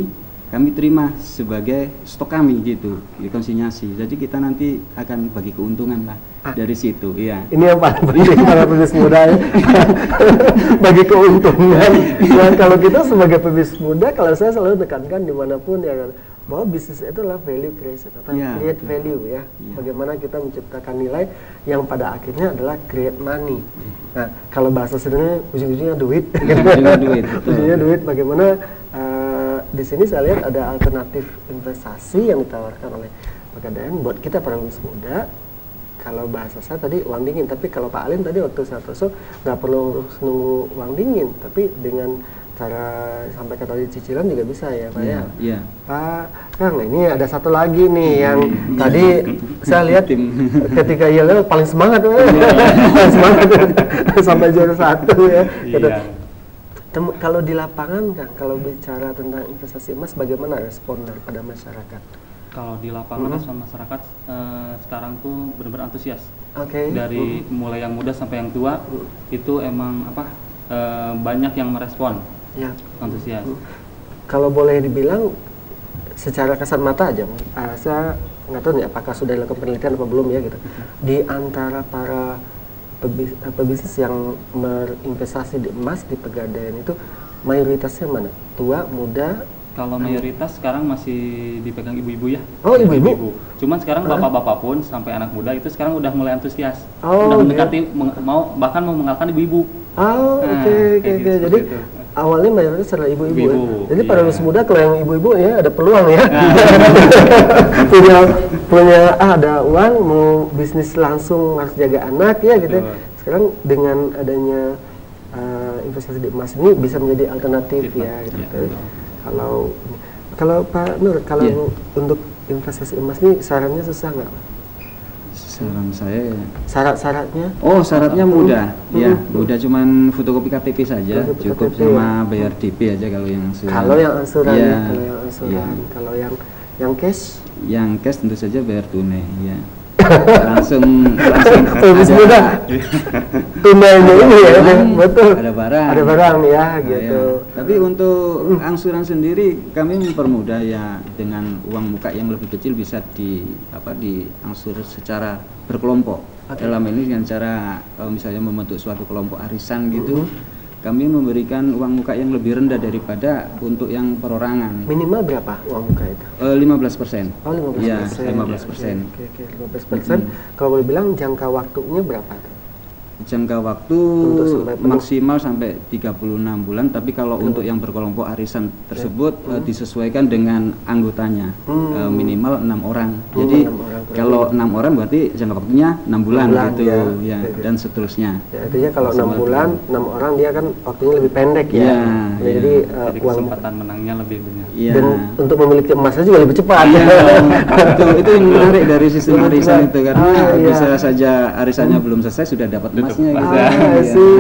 kami terima sebagai stok kami gitu di konsinyasi. Jadi kita nanti akan bagi keuntungan lah Ah. dari situ, iya. Ini yang paling penting para pebis muda ya. bagi keuntungan. Dan kalau kita sebagai pebis muda, kalau saya selalu tekankan di mana pun ya kan, bahwa bisnis itu adalah value creation atau Iya. create value ya. Iya. Bagaimana kita menciptakan nilai yang pada akhirnya adalah create money. Nah, kalau bahasa sederhana ujung-ujungnya duit. Ujung-ujungnya duit, betul. Ujungnya duit. Bagaimana eh, di sini saya lihat ada alternatif investasi yang ditawarkan oleh pegadaian buat kita para pebis muda kalau bahasa saya tadi uang dingin tapi kalau Pak Alim tadi waktu saya tusuk nggak perlu nunggu uang dingin tapi dengan cara sampaikan tadi cicilan juga bisa ya Pak ya Iya. Pak Kang ini ada satu lagi nih yang Iya. tadi saya lihat Tim. ketika ia lewat paling semangat paling semangat sampai juara satu ya gitu. Iya. Tem- kalau di lapangan Kang kalau bicara tentang investasi emas bagaimana respon daripada masyarakat Kalau di lapangan Mhm. respon masyarakat eh, sekarang tuh benar-benar antusias. oke Dari mulai yang muda sampai yang tua itu emang apa eh, banyak yang merespon ya antusias. kalau boleh dibilang secara kasat mata aja, uh, saya nggak tahu nih apakah sudah dilakukan penelitian apa belum ya gitu. Di antara para pebis- eh, pebisnis yang berinvestasi di emas di pegadaian itu mayoritasnya mana? Tua, muda? Kalau mayoritas sekarang masih dipegang ibu-ibu ya. Oh, ibu-ibu? Cuman sekarang bapak-bapak pun sampai anak muda itu sekarang udah mulai antusias. Oh, udah iya. mendekati meng- mau bahkan mau mengalahkan ibu-ibu. Oh, Nah, oke oke oke. gitu, Jadi itu. Awalnya mayoritas adalah ibu-ibu ya. Jadi para iya. pebisnis muda kalau yang ibu-ibu ya ada peluang ya. Nah. punya punya ah ada uang mau bisnis langsung harus jaga anak ya gitu. Betul. Sekarang dengan adanya uh, investasi di emas ini bisa menjadi alternatif ya gitu. Kalau kalau Pak Nur kalau Iya. untuk investasi emas ini sarannya susah nggak? Pak? Saran saya Syarat-syaratnya? Oh, syaratnya mudah. Hmm. Ya, mudah cuman fotokopi KTP saja, Fotokopi cukup KTP, sama ya. bayar DP aja kalau yang angsuran. Kalau yang angsuran, Iya, kalau yang angsuran, iya. kalau yang yang cash Yang cash tentu saja bayar tunai, ya. Langsung langsung ada- mudah. tunainya ini ya, betul. Ada barang. Ada barang ya, Nah, gitu. ya. Tapi untuk angsuran sendiri kami mempermudah ya dengan uang muka yang lebih kecil bisa di apa diangsur secara berkelompok. Dalam ini dengan cara kalau misalnya membentuk suatu kelompok arisan gitu, kami memberikan uang muka yang lebih rendah daripada untuk yang perorangan. Minimal berapa uang muka itu? Eh, 15 persen. Oh, 15 Ya, persen. 15 persen. Oke, oke, 15 persen. Kalau boleh bilang jangka waktunya berapa tuh? Jangka waktu Untuk sampai penuh. maksimal sampai 36 bulan, tapi kalau untuk yang berkelompok arisan tersebut eh, disesuaikan dengan anggotanya Hmm. Eh, minimal enam orang. Hmm, Jadi enam orang, kurang kalau enam orang berarti jangka waktunya enam bulan, bulan, gitu ya. ya, dan seterusnya. Ya, artinya kalau enam bulan, enam orang dia kan waktunya lebih pendek ya. Ya, iya. Jadi uh, Jadi kesempatan menangnya lebih banyak. Iya. dan untuk memiliki emasnya juga lebih cepat. Iya, itu itu yang menarik dari sistem arisan itu karena Ah, iya. bisa saja arisannya belum selesai sudah dapat gitu. Ah, Iya. sih.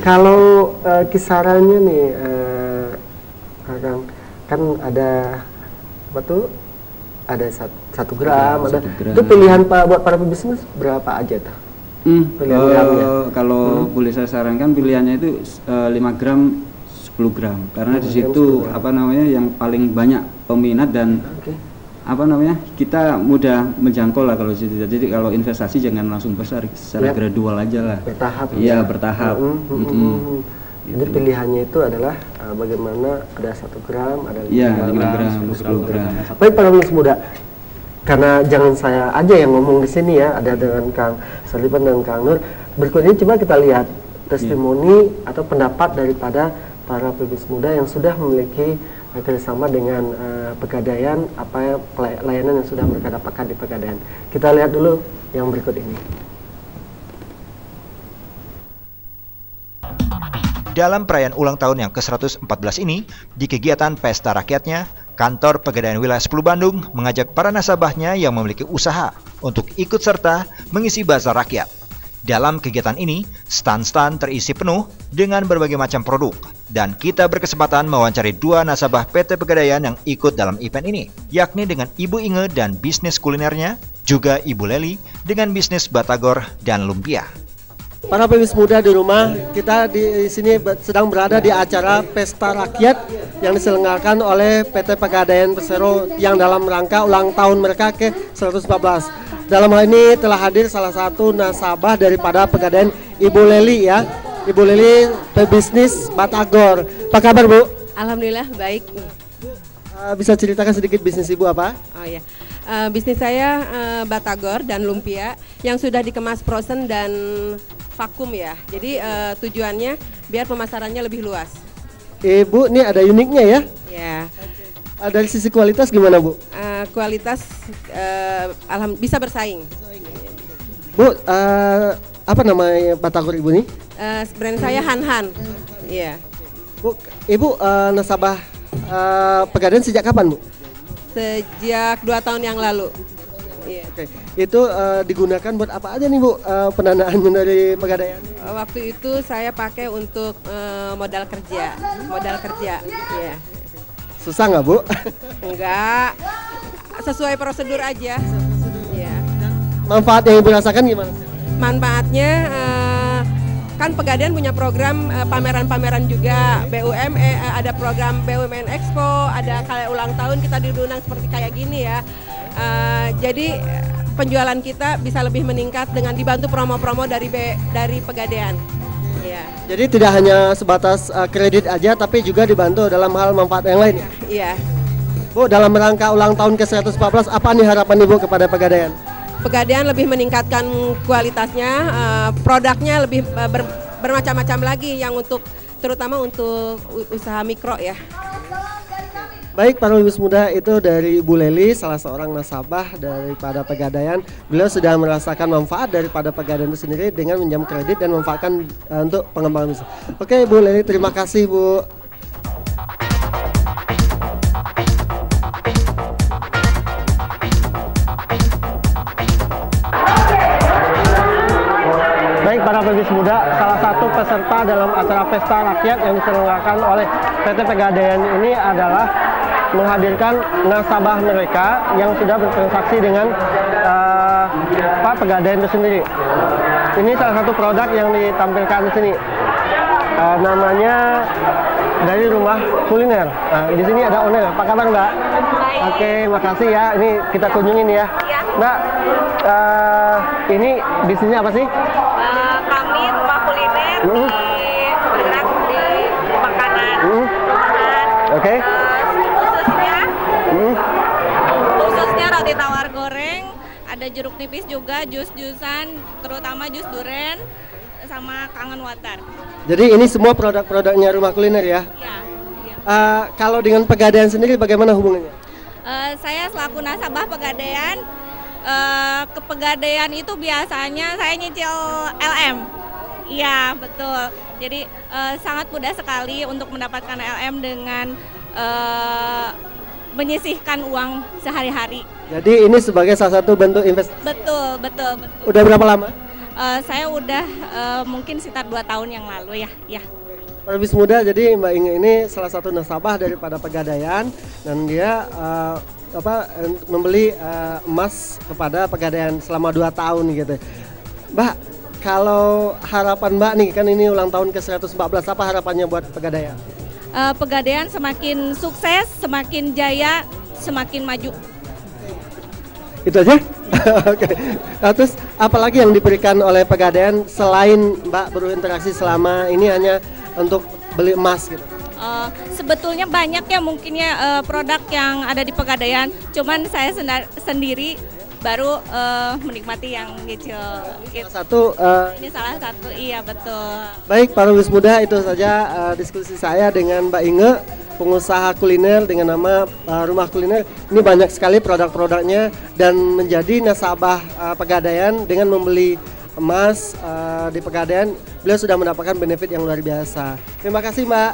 Kalau uh, kisarannya nih, uh, Kakang, kan ada apa tuh? Ada sat- satu gram, Ada ada. satu gram. Itu pilihan pak buat para pebisnis berapa aja tuh? Hmm, Pilihan eh, gramnya. kalau boleh saya sarankan pilihannya itu eh, 5 gram 10 gram karena di 5 gram, situ 10 gram. apa namanya yang paling banyak peminat dan Oke. Apa namanya kita mudah menjangkau lah kalau situ jadi kalau investasi jangan langsung besar secara Ya. gradual aja lah Bertahap. iya ya. bertahap Mm, mm, mm, Mm-mm. mm. Jadi Gitu. pilihannya itu adalah uh, bagaimana ada satu gram, ada lima 5 gram, 10 10 gram. Baik para pemirsa muda, karena jangan saya aja yang ngomong di sini ya, ada dengan Kang Sarlipan dan Kang Nur. Berikut ini coba kita lihat testimoni atau pendapat daripada para pebisnis muda yang sudah memiliki kerjasama dengan uh, pegadaian, apa ya, layanan yang sudah mereka dapatkan di pegadaian. Kita lihat dulu yang berikut ini. Dalam perayaan ulang tahun yang ke-114 ini, di kegiatan Pesta Rakyatnya, Kantor Pegadaian Wilayah 10 Bandung mengajak para nasabahnya yang memiliki usaha untuk ikut serta mengisi bazar rakyat. Dalam kegiatan ini, stand-stand terisi penuh dengan berbagai macam produk. Dan kita berkesempatan mewawancari dua nasabah PT Pegadaian yang ikut dalam event ini, yakni dengan Ibu Inge dan bisnis kulinernya, juga Ibu Leli dengan bisnis Batagor dan Lumpia. Para pebisnis muda di rumah, kita di sini sedang berada di acara Pesta Rakyat yang diselenggarakan oleh PT Pegadaian Persero yang dalam rangka ulang tahun mereka ke 114. Dalam hal ini telah hadir salah satu nasabah daripada Pegadaian Ibu Leli ya. Ibu Leli pebisnis Batagor. Apa kabar Bu? Alhamdulillah baik. Eh, bisa ceritakan sedikit bisnis Ibu apa? Oh ya, Eh, bisnis saya eh, Batagor dan Lumpia yang sudah dikemas frozen dan vakum ya. Jadi eh, tujuannya biar pemasarannya lebih luas. Ibu ini ada uniknya ya. Ya, Eh, dari sisi kualitas gimana Bu? eh, kualitas eh, alham bisa bersaing. Bu, eh, apa namanya Batagor Ibu nih? Eh, brand saya Han Han. Iya. Bu, Ibu eh, nasabah eh, Pegadaian sejak kapan Bu? Sejak dua tahun yang lalu. Iya. Oke, itu eh, digunakan buat apa aja nih Bu eh, pendanaannya dari Pegadaian? Eh, Waktu itu saya pakai untuk eh, modal kerja, modal kerja. Iya. Susah nggak Bu? Enggak. Sesuai prosedur aja. Iya. Manfaat yang Ibu rasakan gimana? Manfaatnya eh, kan Pegadaian punya program eh, pameran-pameran juga BUM eh, ada program BUMN Expo, ada kayak ulang tahun kita diundang seperti kayak gini ya. Eh, jadi penjualan kita bisa lebih meningkat dengan dibantu promo-promo dari B- dari Pegadaian. Iya. Jadi tidak hanya sebatas kredit aja, tapi juga dibantu dalam hal manfaat yang lain. ya? Iya. Bu, dalam rangka ulang tahun ke-114, apa nih harapan Ibu kepada Pegadaian? Pegadaian lebih meningkatkan kualitasnya, eh, produknya lebih eh, ber- bermacam-macam lagi yang untuk terutama untuk usaha mikro ya. Baik para lulus muda itu dari Ibu Leli salah seorang nasabah daripada Pegadaian. Beliau sudah merasakan manfaat daripada Pegadaian itu sendiri dengan menjam kredit dan memanfaatkan eh, untuk pengembangan bisnis. Oke Bu Leli terima kasih Bu. Pebis muda, salah satu peserta dalam acara pesta rakyat yang diselenggarakan oleh PT Pegadaian ini adalah menghadirkan nasabah mereka yang sudah bertransaksi dengan eh, Pak Pegadaian itu sendiri. Ini salah satu produk yang ditampilkan di sini. Eh, namanya dari rumah kuliner. Nah, di sini ada owner. Apa kabar Mbak? Oke, makasih ya. Ini kita kunjungin ya. Mbak, eh, ini bisnisnya apa sih? Eh, kami rumah kuliner Hmm. di bergerak di makanan Hmm. rumahan. Oke. Terus khususnya Hmm. khususnya roti tawar goreng ada jeruk nipis juga jus-jusan terutama jus duren sama kangen water Jadi ini semua produk-produknya rumah kuliner ya? ya Eh, kalau dengan pegadaian sendiri bagaimana hubungannya? Eh, saya selaku nasabah pegadaian eh, ke pegadaian itu biasanya saya nyicil LM iya betul jadi eh, sangat mudah sekali untuk mendapatkan LM dengan eh, menyisihkan uang sehari-hari Jadi ini sebagai salah satu bentuk investasi. betul betul betul Udah berapa lama? Eh, saya udah eh, mungkin sekitar dua tahun yang lalu ya ya Perbis muda, jadi Mbak Inge ini salah satu nasabah daripada Pegadaian dan dia eh, apa membeli eh, emas kepada Pegadaian selama 2 tahun gitu. Mbak, kalau harapan Mbak nih kan ini ulang tahun ke-114 apa harapannya buat Pegadaian? Eh, pegadaian semakin sukses semakin jaya semakin maju Itu aja? Oke. Nah, terus apalagi yang diberikan oleh Pegadaian selain Mbak berinteraksi selama ini hanya untuk beli emas gitu? Eh, sebetulnya banyak ya mungkin ya eh, produk yang ada di Pegadaian. Cuman saya sendiri baru eh, menikmati yang nyicil. Gitu. Satu eh, Ini salah satu, iya betul. Baik, para wis muda itu saja uh, diskusi saya dengan Mbak Inge, pengusaha kuliner dengan nama uh, Rumah Kuliner. Ini banyak sekali produk-produknya dan menjadi nasabah uh, Pegadaian dengan membeli emas uh, di Pegadaian, beliau sudah mendapatkan benefit yang luar biasa. Terima kasih, Mbak.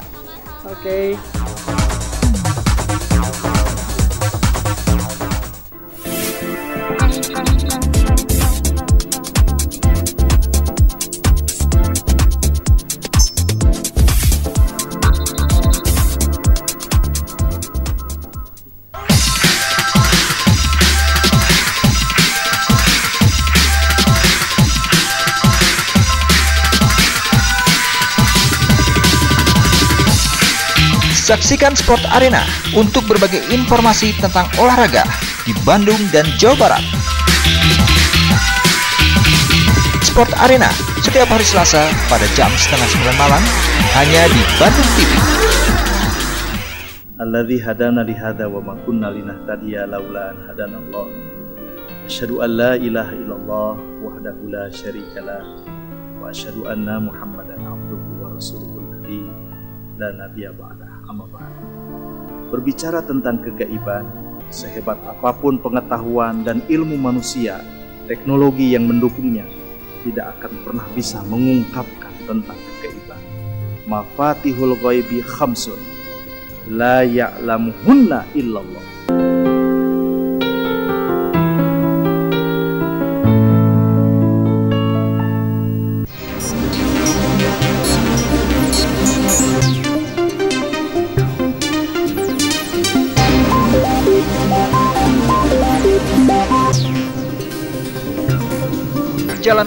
Oke. Saksikan Sport Arena untuk berbagai informasi tentang olahraga di Bandung dan Jawa Barat. Sport Arena setiap hari Selasa pada jam setengah sembilan malam hanya di Bandung TV. Alladhi hadana lihada wa makunna linah tadia laula an hadana Allah. Asyadu an la ilaha illallah wahdahu la syarikalah wa asyadu anna Muhammadan abduhu wa rasuluhu nabi dan Nabi ba'dah amma. Berbicara tentang kegaiban, sehebat apa pun pengetahuan dan ilmu manusia, teknologi yang mendukungnya tidak akan pernah bisa mengungkapkan tentang kegaiban. Mafatihul ghaibi khamsun la ya'lamuhunna illallah.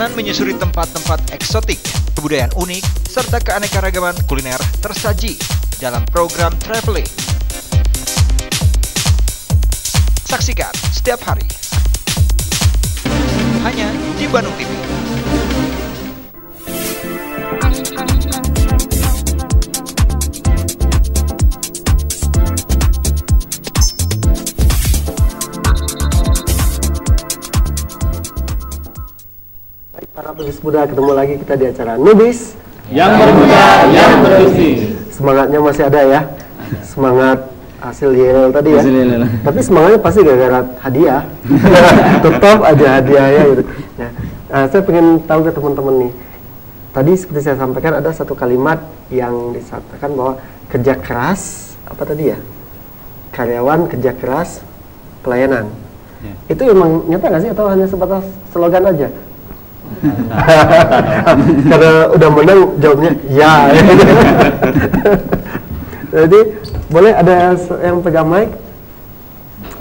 Perjalanan menyusuri tempat-tempat eksotik, kebudayaan unik, serta keanekaragaman kuliner tersaji dalam program traveling. Saksikan setiap hari hanya di Bandung TV. Muda ketemu lagi kita di acara Nubis Yang bermuda, yang berbisnis. Semangatnya masih ada ya. Semangat hasil Yale tadi ya. Hasil. Tapi semangatnya pasti gara-gara hadiah. Tetap aja hadiahnya gitu. Nah, saya pengen tahu ke teman-teman nih. Tadi seperti saya sampaikan ada satu kalimat yang disatakan bahwa kerja keras apa tadi ya? Karyawan kerja keras pelayanan. Ya. Itu emang nyata nggak sih atau hanya sebatas slogan aja? Karena udah menang jawabnya ya. Jadi boleh ada yang pegang mic?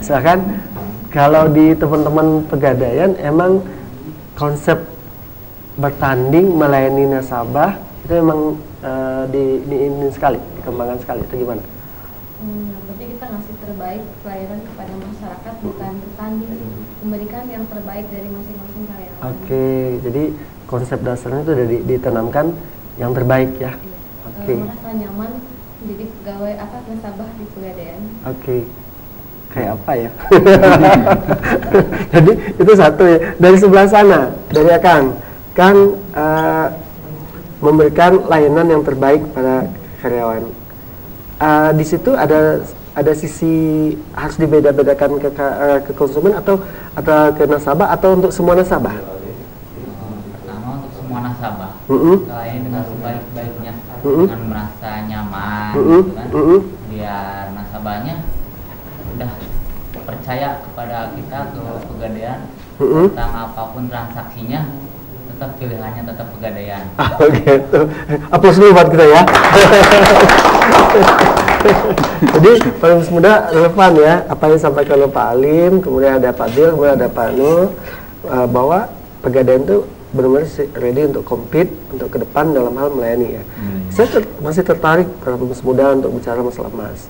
Silakan. Kalau di teman-teman pegadaian emang konsep bertanding melayani nasabah itu emang eh, di, di ini sekali dikembangkan sekali itu gimana? Hmm, yang penting kita ngasih terbaik pelayanan kepada masyarakat bukan bertanding memberikan yang terbaik dari masing-masing karyawan. Oke, jadi konsep dasarnya itu udah di- ditanamkan yang terbaik ya. Oke. Eh, merasa nyaman menjadi pegawai apa nasabah di pegadaian. Oke. Kayak apa ya? Jadi itu satu ya. Dari sebelah sana, dari Akang, kan eh, memberikan layanan yang terbaik pada karyawan. Eh, di situ ada ada sisi harus dibeda-bedakan ke, ka- eh, ke konsumen atau atau ke nasabah atau untuk semua nasabah? pertama untuk semua nasabah Mm-mm. layan dengan sebaik-baiknya Mm-mm. dengan merasa nyaman Mm-mm. gitu kan Mm-mm. biar nasabahnya udah percaya kepada kita ke pegadaian Mm-mm. tentang apa pun transaksinya tetap pilihannya tetap pegadaian Oh gitu. Aplaus dulu buat kita ya. Jadi Paling Muda relevan ya apa yang disampaikan oleh Pak Alim, kemudian ada Pak Dil, kemudian ada Pak Nur eh, bahwa pegadaian itu benar-benar ready untuk compete untuk ke depan dalam hal melayani ya. Saya ter- masih tertarik para pemis muda untuk bicara masalah emas.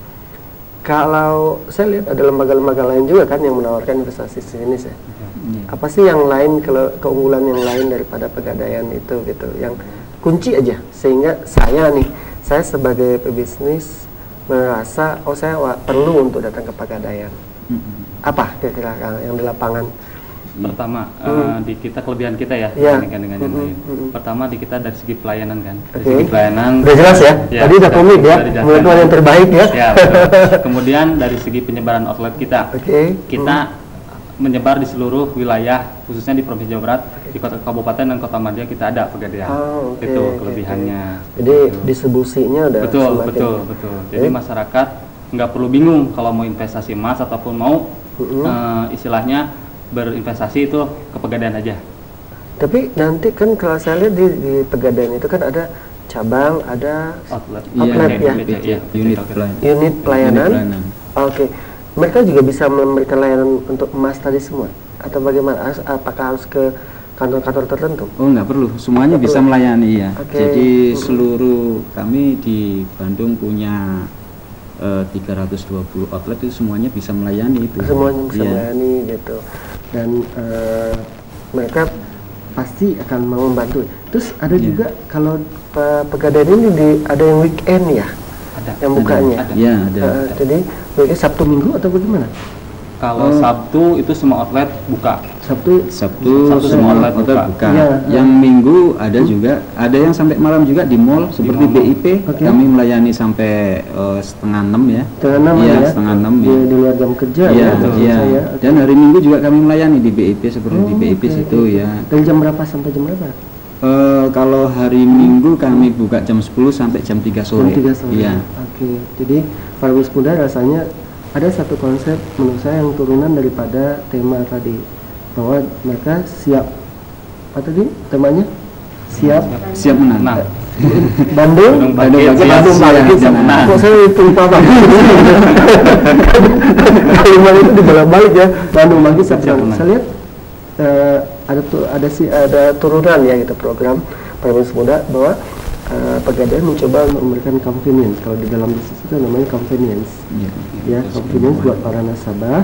Kalau saya lihat ada lembaga-lembaga lain juga kan yang menawarkan investasi sejenis ya. Apa sih yang lain kalau keunggulan yang lain daripada pegadaian itu gitu yang kunci aja sehingga saya nih saya sebagai pebisnis merasa oh saya perlu untuk datang ke pegadaian. Apa kira-kira yang di lapangan? Pertama, Hmm. eh, di kita kelebihan kita ya dibandingkan dengan yang Mm-mm, lain. mm-mm. Pertama di kita dari segi pelayanan kan. Dari Oke. segi pelayanan. Udah jelas ya? Tadi udah komit ya, menentukan yang terbaik ya. betul. Kemudian dari segi penyebaran outlet kita. Oke. Kita menyebar di seluruh wilayah khususnya di Provinsi Jawa Barat, di kota kabupaten dan kota madya kita ada pegadaian. Oh, oke, Itu kelebihannya. Jadi distribusinya udah betul semakin- betul betul jadi Oke. masyarakat nggak perlu bingung kalau mau investasi emas ataupun mau Mm-mm. eh, istilahnya berinvestasi itu ke pegadaian aja Tapi nanti kan kalau saya lihat di, di Pegadaian itu kan ada cabang, ada outlet outlet ya, iya, unit pelayanan. unit pelayanan. Unit pelayanan. Oke, mereka juga bisa memberikan layanan untuk emas tadi semua atau bagaimana? Apakah harus ke kantor-kantor tertentu? Oh nggak perlu, semuanya Nggak bisa perlu. melayani ya. Oke. Jadi seluruh kami di Bandung punya eh, 320 outlet itu semuanya bisa melayani itu. Semuanya bisa Iya. melayani gitu, dan eh, mereka pasti akan mau membantu. Terus ada Iya. juga kalau pe- Pegadaian ini di, ada yang weekend ya, ada yang bukanya. Ada. Iya, ada. Eh, jadi weekend Sabtu Minggu atau bagaimana? kalau Oh. Sabtu itu semua outlet buka Sabtu Sabtu, Sabtu semua outlet outlet buka. buka. Iya. Yang Minggu ada juga, ada yang sampai malam juga di mall seperti mall. BIP. Oke. Kami melayani sampai eh, setengah enam ya. Setengah enam Iya, ya? setengah enam di, ya. di luar jam kerja Iya, ya, iya. saya. Dan hari Minggu juga kami melayani di BIP seperti di Oh, BIP oke, situ ya. Dan jam berapa sampai jam berapa? Eh, kalau hari Minggu kami buka jam 10 sampai jam 3 sore. Jam 3 sore. Iya. Oke. Jadi para bus muda rasanya ada satu konsep menurut saya yang turunan daripada tema tadi bahwa mereka siap apa tadi temanya siap Siap menang. nah Bandung Bandung Bandung bangkit siap menang. kok saya lupa banget kalimat itu dibolak-balik ya Bandung menang menang. saya lihat eh, ada tu, ada si ada turunan ya gitu program Parlemen Muda bahwa eh, Pegadaian mencoba untuk memberikan convenience kalau di dalam bisnis itu namanya convenience Iya. ya convenience buat para nasabah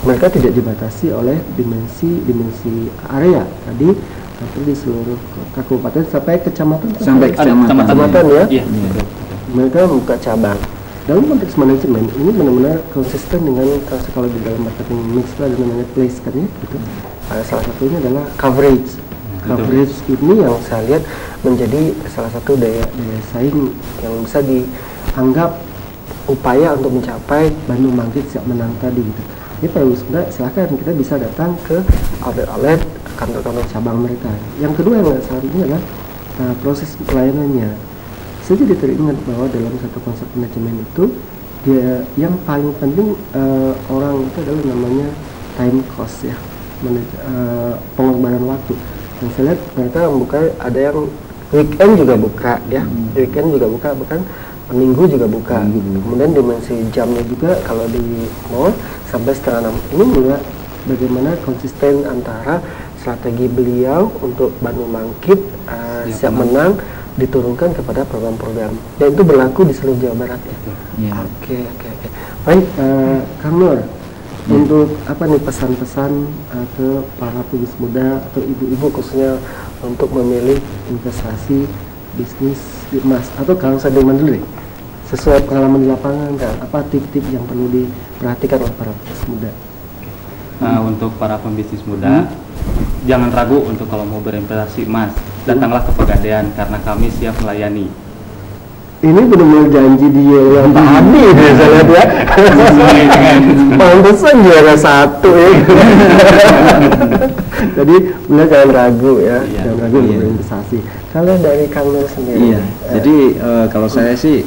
mereka tidak dibatasi oleh dimensi dimensi area tadi tapi di seluruh kabupaten sampai kecamatan Sampai ada kecamatan. kecamatan ya iya Iya. betul. mereka membuka cabang dalam konteks manajemen ini benar-benar konsisten dengan kalau kalau di dalam marketing mix itu ada namanya place kan ya gitu Uh, salah satunya adalah coverage coverage ini yang saya lihat menjadi salah satu daya daya saing yang bisa dianggap upaya untuk mencapai Bandung Bangkit siap menang tadi gitu. Jadi Pak Ibu Sunda silakan kita bisa datang ke outlet-outlet kantor-kantor cabang mereka. Yang kedua yang ini adalah uh, proses pelayanannya. Saya jadi teringat bahwa dalam satu konsep manajemen itu dia yang paling penting uh, orang itu adalah namanya time cost ya, manaj- uh, pengorbanan waktu. Dan saya lihat mereka membuka ada yang weekend juga buka ya, weekend juga buka bahkan minggu juga buka. Kemudian dimensi jamnya juga kalau di mall sampai setengah enam. Ini juga bagaimana konsisten antara strategi beliau untuk Bandung Bangkit uh, Siap siap menang. menang diturunkan kepada program-program dan itu berlaku di seluruh Jawa Barat ya. Iya. Oke oke oke. Baik, Kang Nur, untuk apa nih pesan-pesan eh, ke para pebisnis muda atau ibu-ibu khususnya untuk memilih investasi bisnis di emas atau kalau saya dulu deh, sesuai pengalaman di lapangan kan, apa tip-tip yang perlu diperhatikan oleh para pebisnis muda? Nah, untuk para pembisnis muda, jangan ragu untuk kalau mau berinvestasi emas, datanglah ke Pegadaian karena kami siap melayani. Ini benar-benar janji dia yang Pak Adi deh saya lihat ya. Pantesan juara satu ya. Jadi benar jangan ragu ya, jangan ragu untuk berinvestasi. Kalau dari Kang Nur sendiri, Iya. eh, Jadi eh, kalau saya sih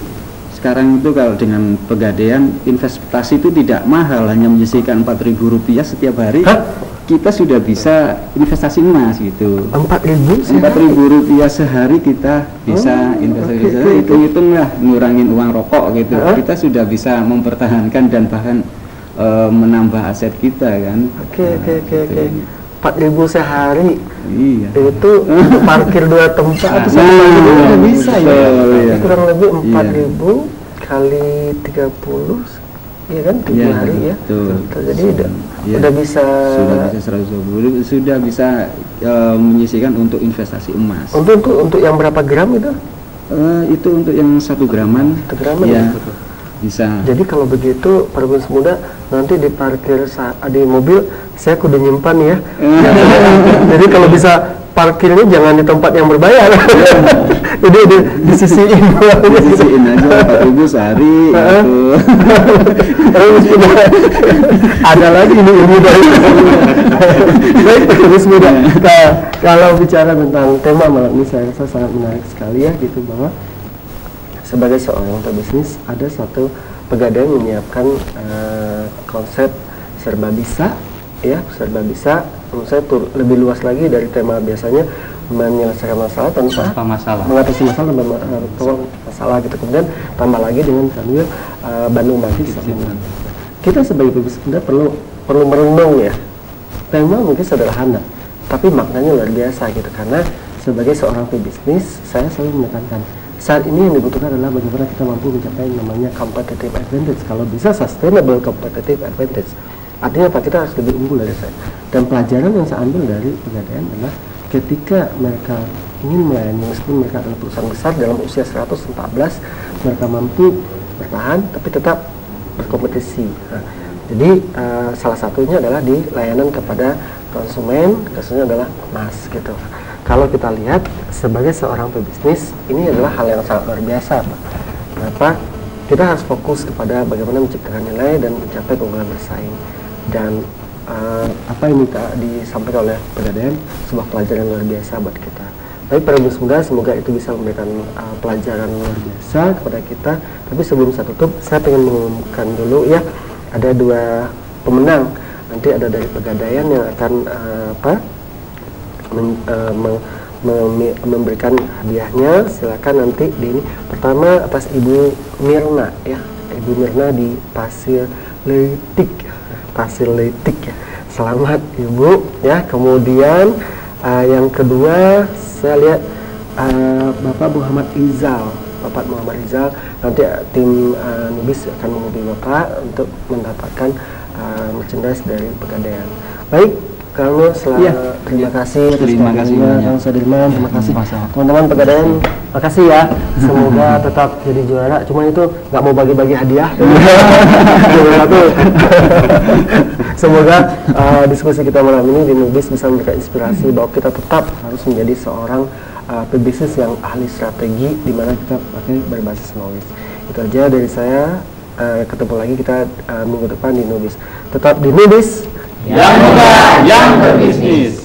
sekarang itu kalau dengan pegadaian investasi itu tidak mahal hanya menyisihkan Rp4.000 rupiah setiap hari kita sudah bisa investasi emas gitu Empat ribu empat ribu rupiah sehari kita bisa Oh, investasi oke, Jadi oke, hitung-hitung lah ngurangin uang rokok gitu Hah? kita sudah bisa mempertahankan dan bahkan eh, menambah aset kita kan Oke oke oke oke. Empat ribu sehari. Iya. Itu parkir dua tempat atau Nah, satu itu udah bisa ya. iya. Itu kurang lebih Iya. empat ribu kali tiga puluh, iya kan tujuh Iya, hari ya. betul. Jadi udah Iya. udah bisa. sudah bisa 120 sudah bisa eh, menyisihkan untuk investasi emas Untuk untuk untuk yang berapa gram itu? Eh, itu untuk yang satu graman Satu graman ya ya? bisa Jadi kalau begitu para pebisnis muda nanti di parkir sa- di mobil saya kudu nyimpan ya. Jadi kalau bisa parkirnya jangan di tempat yang berbayar. Jadi di, disisiin disisiin aja empat ribu sehari gitu. Terus muda. Ada lagi ini ilmu dari Baik terus muda. Nah, kalau bicara tentang tema malam ini saya rasa sangat menarik sekali ya gitu bahwa sebagai seorang pebisnis ada satu pegadaian menyiapkan eh, konsep serba bisa ya serba bisa menurut saya tur- lebih luas lagi dari tema biasanya menyelesaikan masalah tanpa Tanpa masalah. mengatasi masalah tanpa ma- tolong masalah gitu. Kemudian tambah lagi dengan sambil eh, Bandung sama kita sebagai pebisnis muda perlu perlu merenung ya. Tema mungkin sederhana tapi maknanya luar biasa gitu. Karena sebagai seorang pebisnis saya selalu menekankan saat ini yang dibutuhkan adalah bagaimana kita mampu mencapai yang namanya competitive advantage. Kalau bisa sustainable competitive advantage artinya apa? Kita harus lebih unggul dari saya. Dan pelajaran yang saya ambil dari pegadaian adalah ketika mereka ingin melayani meskipun mereka adalah perusahaan besar dalam usia 114 mereka mampu bertahan tapi tetap berkompetisi Nah, jadi eh, salah satunya adalah di layanan kepada konsumen khususnya adalah emas gitu kalau kita lihat sebagai seorang pebisnis ini adalah hal yang sangat luar biasa Pak. Kenapa? Kita harus fokus kepada bagaimana menciptakan nilai dan mencapai keunggulan bersaing. Dan eh, apa yang minta disampaikan oleh pegadaian sebuah pelajaran luar biasa buat kita. Tapi pebisnis muda semoga itu bisa memberikan eh, pelajaran luar biasa kepada kita. Tapi sebelum saya tutup, saya ingin mengumumkan dulu ya ada dua pemenang. Nanti ada dari pegadaian yang akan eh, apa? men- eh, meng- memberikan hadiahnya silakan nanti di ini pertama atas ibu Mirna ya ibu Mirna di Pasir Letik Pasir Letik ya. Selamat ibu ya. Kemudian eh, yang kedua saya lihat eh, Bapak Muhammad Rizal. Bapak Muhammad Rizal nanti eh, tim eh, Nubis akan menghubungi Bapak untuk mendapatkan eh, merchandise dari Pegadaian. Baik Kang Nur, selamat Iya. terima kasih atas Terima kasih. Kang Sudirman, terima kasih teman-teman pegadaian, makasih ya. Semoga tetap jadi juara. Cuma itu nggak mau bagi-bagi hadiah. Satu. Semoga uh, diskusi kita malam ini di Nubis bisa memberikan inspirasi bahwa kita tetap harus menjadi seorang uh, pebisnis yang ahli strategi di mana kita pakai berbasis knowledge. Itu aja dari saya. eh, ketemu lagi kita eh, minggu depan di Nubis. Tetap di Nubis. Yang muda, yang berbisnis.